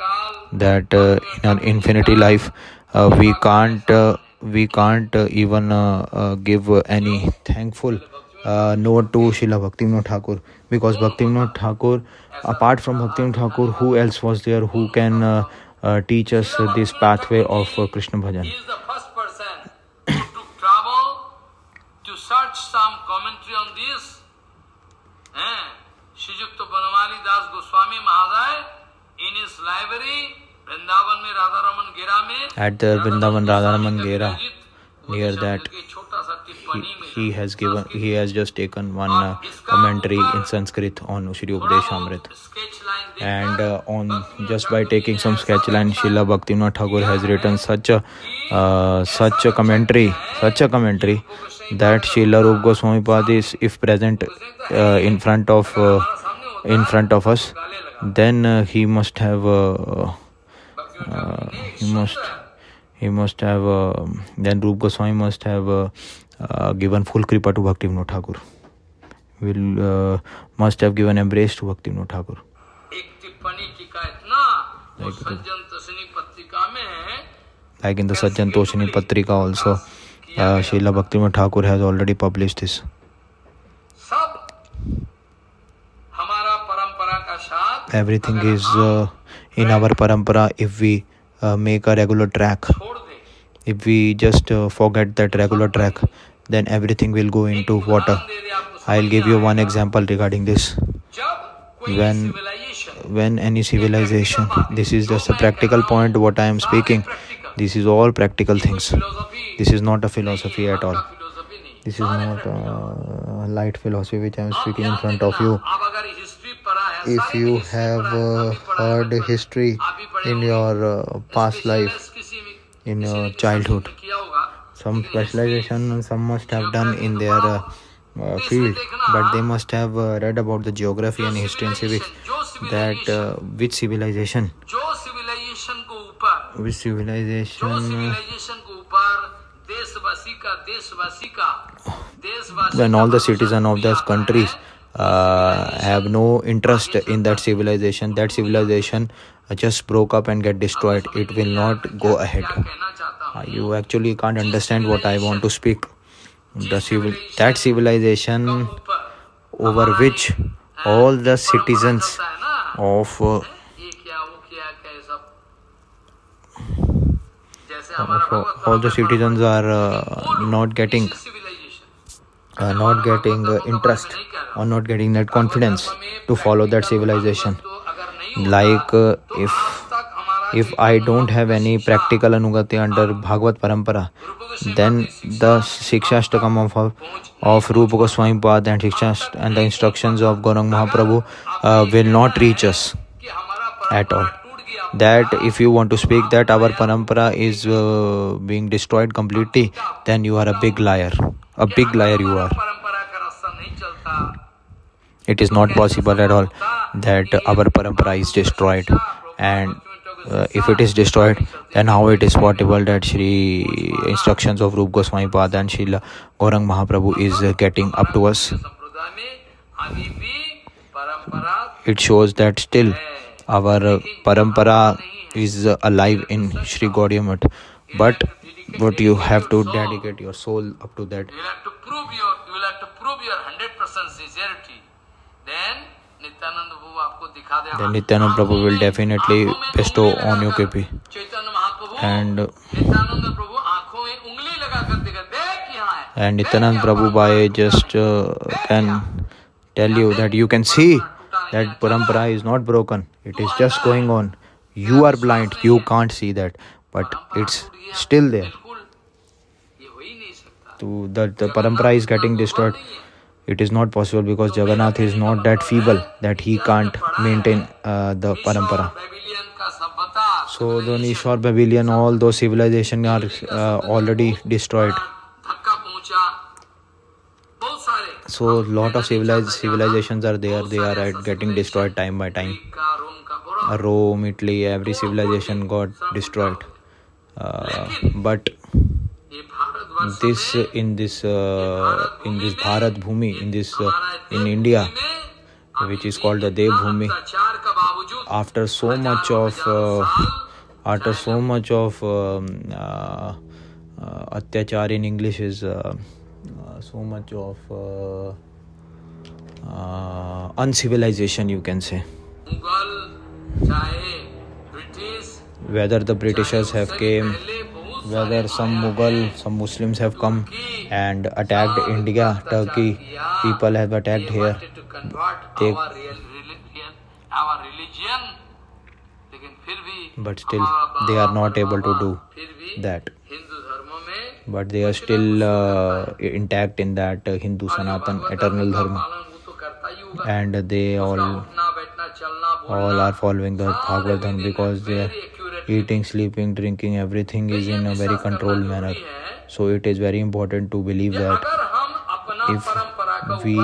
that uh, in an infinity life uh, we can't uh, we can't uh, even uh, uh, give any thankful note to Shrila Bhakti Vinod Thakur because भक्ति Vinod Thakur apart from Bhakti Vinod Thakur who else was there who can teach us this pathway of Krishna bhajan Vrindavan में राधा रमन गेरा में at the Vrindavan ghera near that he, has given, he has just taken one uh, commentary in Sanskrit on Shri Upadeshamrit. And uh, on just by taking some sketch line, Srila Bhaktivinoda Thakur has written such a uh, such a commentary, such a commentary that Srila Rup Goswami Pad is if present uh, in front of uh, in front of us, then uh, he must have he must he must have uh, then Rup Goswami must have uh, uh, given full kripa to Bhaktivinoda Thakur will uh, must have given embrace to Bhaktivinoda Thakur like, in the Sajjan Toshini Patrika also uh, Srila Bhaktivinoda Thakur has already published this everything is uh, in our parampara if we uh, make a regular track if we just uh, forget that regular track then everything will go into water. I'll give you one example regarding this. When when any civilization this is just a practical point what i am speaking. This is all practical things. This is not a philosophy at all. This is not a light philosophy which i am speaking in front of you. If you have uh, heard history in your uh, past life in your childhood some specialization some must have done in their uh, uh, field but they must have uh, read about the geography and history and civics that uh, which civilization which civilization when all the citizens of those countries uh, have no interest in that civilization. That civilization just broke up and get destroyed. It will not go ahead. Uh, you actually can't understand what I want to speak. The civil that civilization over which all the citizens of uh, all the citizens are uh, not getting uh, not getting uh, interest or not getting that confidence to follow that civilization like uh, if if I don't have any practical anugati under Bhagavad Parampara, then the Shikshashtakam of, of Rupa Goswami Pad and Shiksha and the instructions of Gaurang Mahaprabhu uh, will not reach us at all. That if you want to speak that our parampara is uh, being destroyed completely, then you are a big liar. A big liar you are. It is not possible at all that our parampara is destroyed. And uh, if it is destroyed then how it is possible that Shri instructions of Rup Goswami Pad and Srila Gaurang Mahaprabhu is uh, getting up to us? It shows that still our uh, parampara is uh, alive in Shri Gaudiya but what you have to dedicate your soul up to that you will have to prove your you will have to prove your 100% sincerity then then Nityanand Prabhu will definitely bestow on you kripa. And and Nityanand Prabhu by just uh, can tell you that you can see that parampara is not broken. It is just going on. You are blind. You can't see that, but it's still there. To the the parampara is getting destroyed it is not possible because Jagannath is not that feeble that he can't maintain uh, the parampara. So the Nishwar Babylon, all those civilizations are uh, already destroyed. So lot of civilized civilizations are there. They are getting destroyed time by time. Rome, Italy, every civilization got destroyed. Uh, but this in this uh, in this Bharat Bhumi in this uh, in India which is called the Dev Bhumi. After so much of uh, after so much of um, uh, uh, atyachar in English is uh, uh, so much of uh, uh, uncivilization you can say. Whether the Britishers have came whether some Mughal, some Muslims have come and attacked India, Turkey, people have attacked here. They, but still, they are not able to do that. But they are still uh, intact in that uh, Hindu Sanatan eternal Dharma, and they all all are following the Bhagavatam because they are eating sleeping drinking everything is in a very controlled manner. so it is very important to believe that if we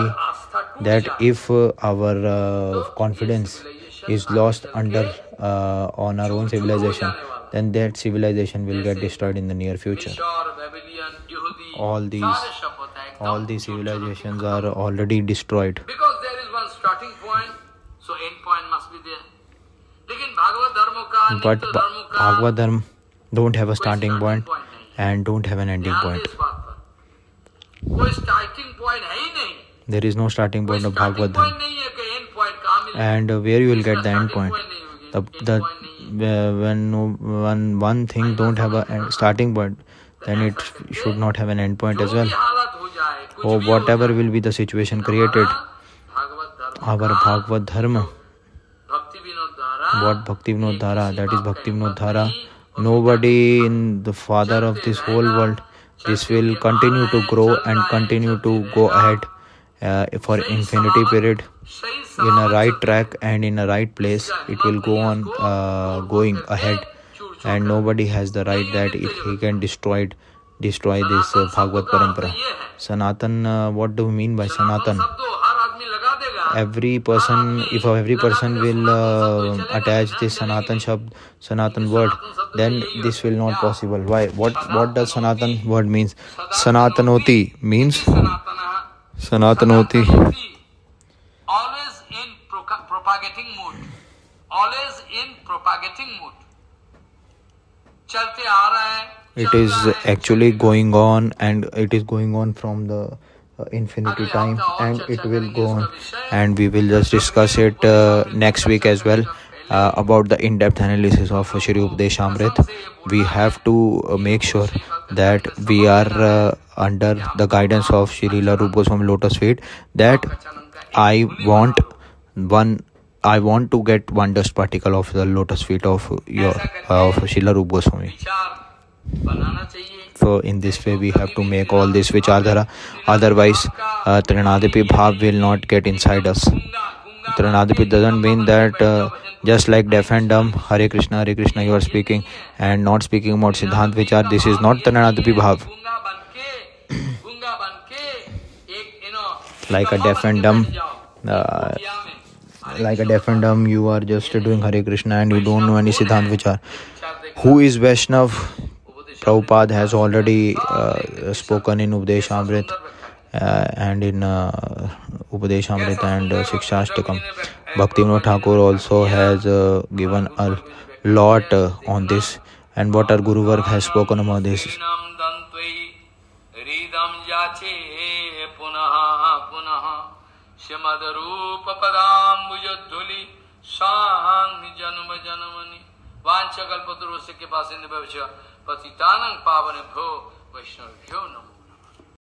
that if uh, our uh, confidence is lost under uh, on our own civilization then that civilization will get destroyed in the near future. All these all these civilizations are already destroyed because there is one starting point so end point must be there but Bhagavad Dharma don't have a starting point and don't have an ending point. There is no starting point of Bhagavad Dharma. And where you will get the end point? The, the uh, when one one thing don't have a uh, starting point, then it should not have an end point as well. or whatever will be the situation created our bhagavad dharma what bhakti vinod dhara that is bhakti vinod dhara nobody in the father of this whole world this will continue to grow and continue to go ahead uh, for infinity period in a right track and in a right place it will go on uh, going ahead and nobody has the right that if he can destroy it destroy this uh, Bhagavad Parampara. Sanatan, uh, what do you mean by Sanatan? every person if every person will uh, attach this sanatan shabd sanatan word then this will not possible. Why? What what does sanatan word means? Sanatanoti means sanatanoti. Always in pro propagating mood. Always in propagating mood. It is actually going on and it is going on from the infinity time and it will go on and we will just discuss it uh, next week as well uh, about the in-depth analysis of Shri Upadesh Amrit. We have to uh, make sure that we are uh, under the guidance of Shri Rupa Goswami Lotus Feet that I want one I want to get one dust particle of the lotus feet of your of Srila Rupa Goswami. So in this way we have to make all this vichardhara. Otherwise, uh, Trinadipi Bhav will not get inside us. Trinadipi doesn't mean that uh, just like deaf and dumb, Hare Krishna, Hare Krishna, you are speaking and not speaking about Siddhant Vichar. This is not Trinadipi Bhav. like a deaf and dumb. Uh, like a deaf and dumb, you are just doing Hare Krishna and you don't know any Siddhant Vichar. Who is Vaishnav? Prabhupada has already uh, spoken in Upadesh Amrit uh, and in uh, Upadesh Amrit and uh, Shikshashtakam. Bhaktivinoda Thakur also has uh, given a lot uh, on this and what our Guru Varg has spoken about this. वांछकल्पतरुस्य के पास पतितानंग patitanang pavanebhyo vaishnavabhyo namo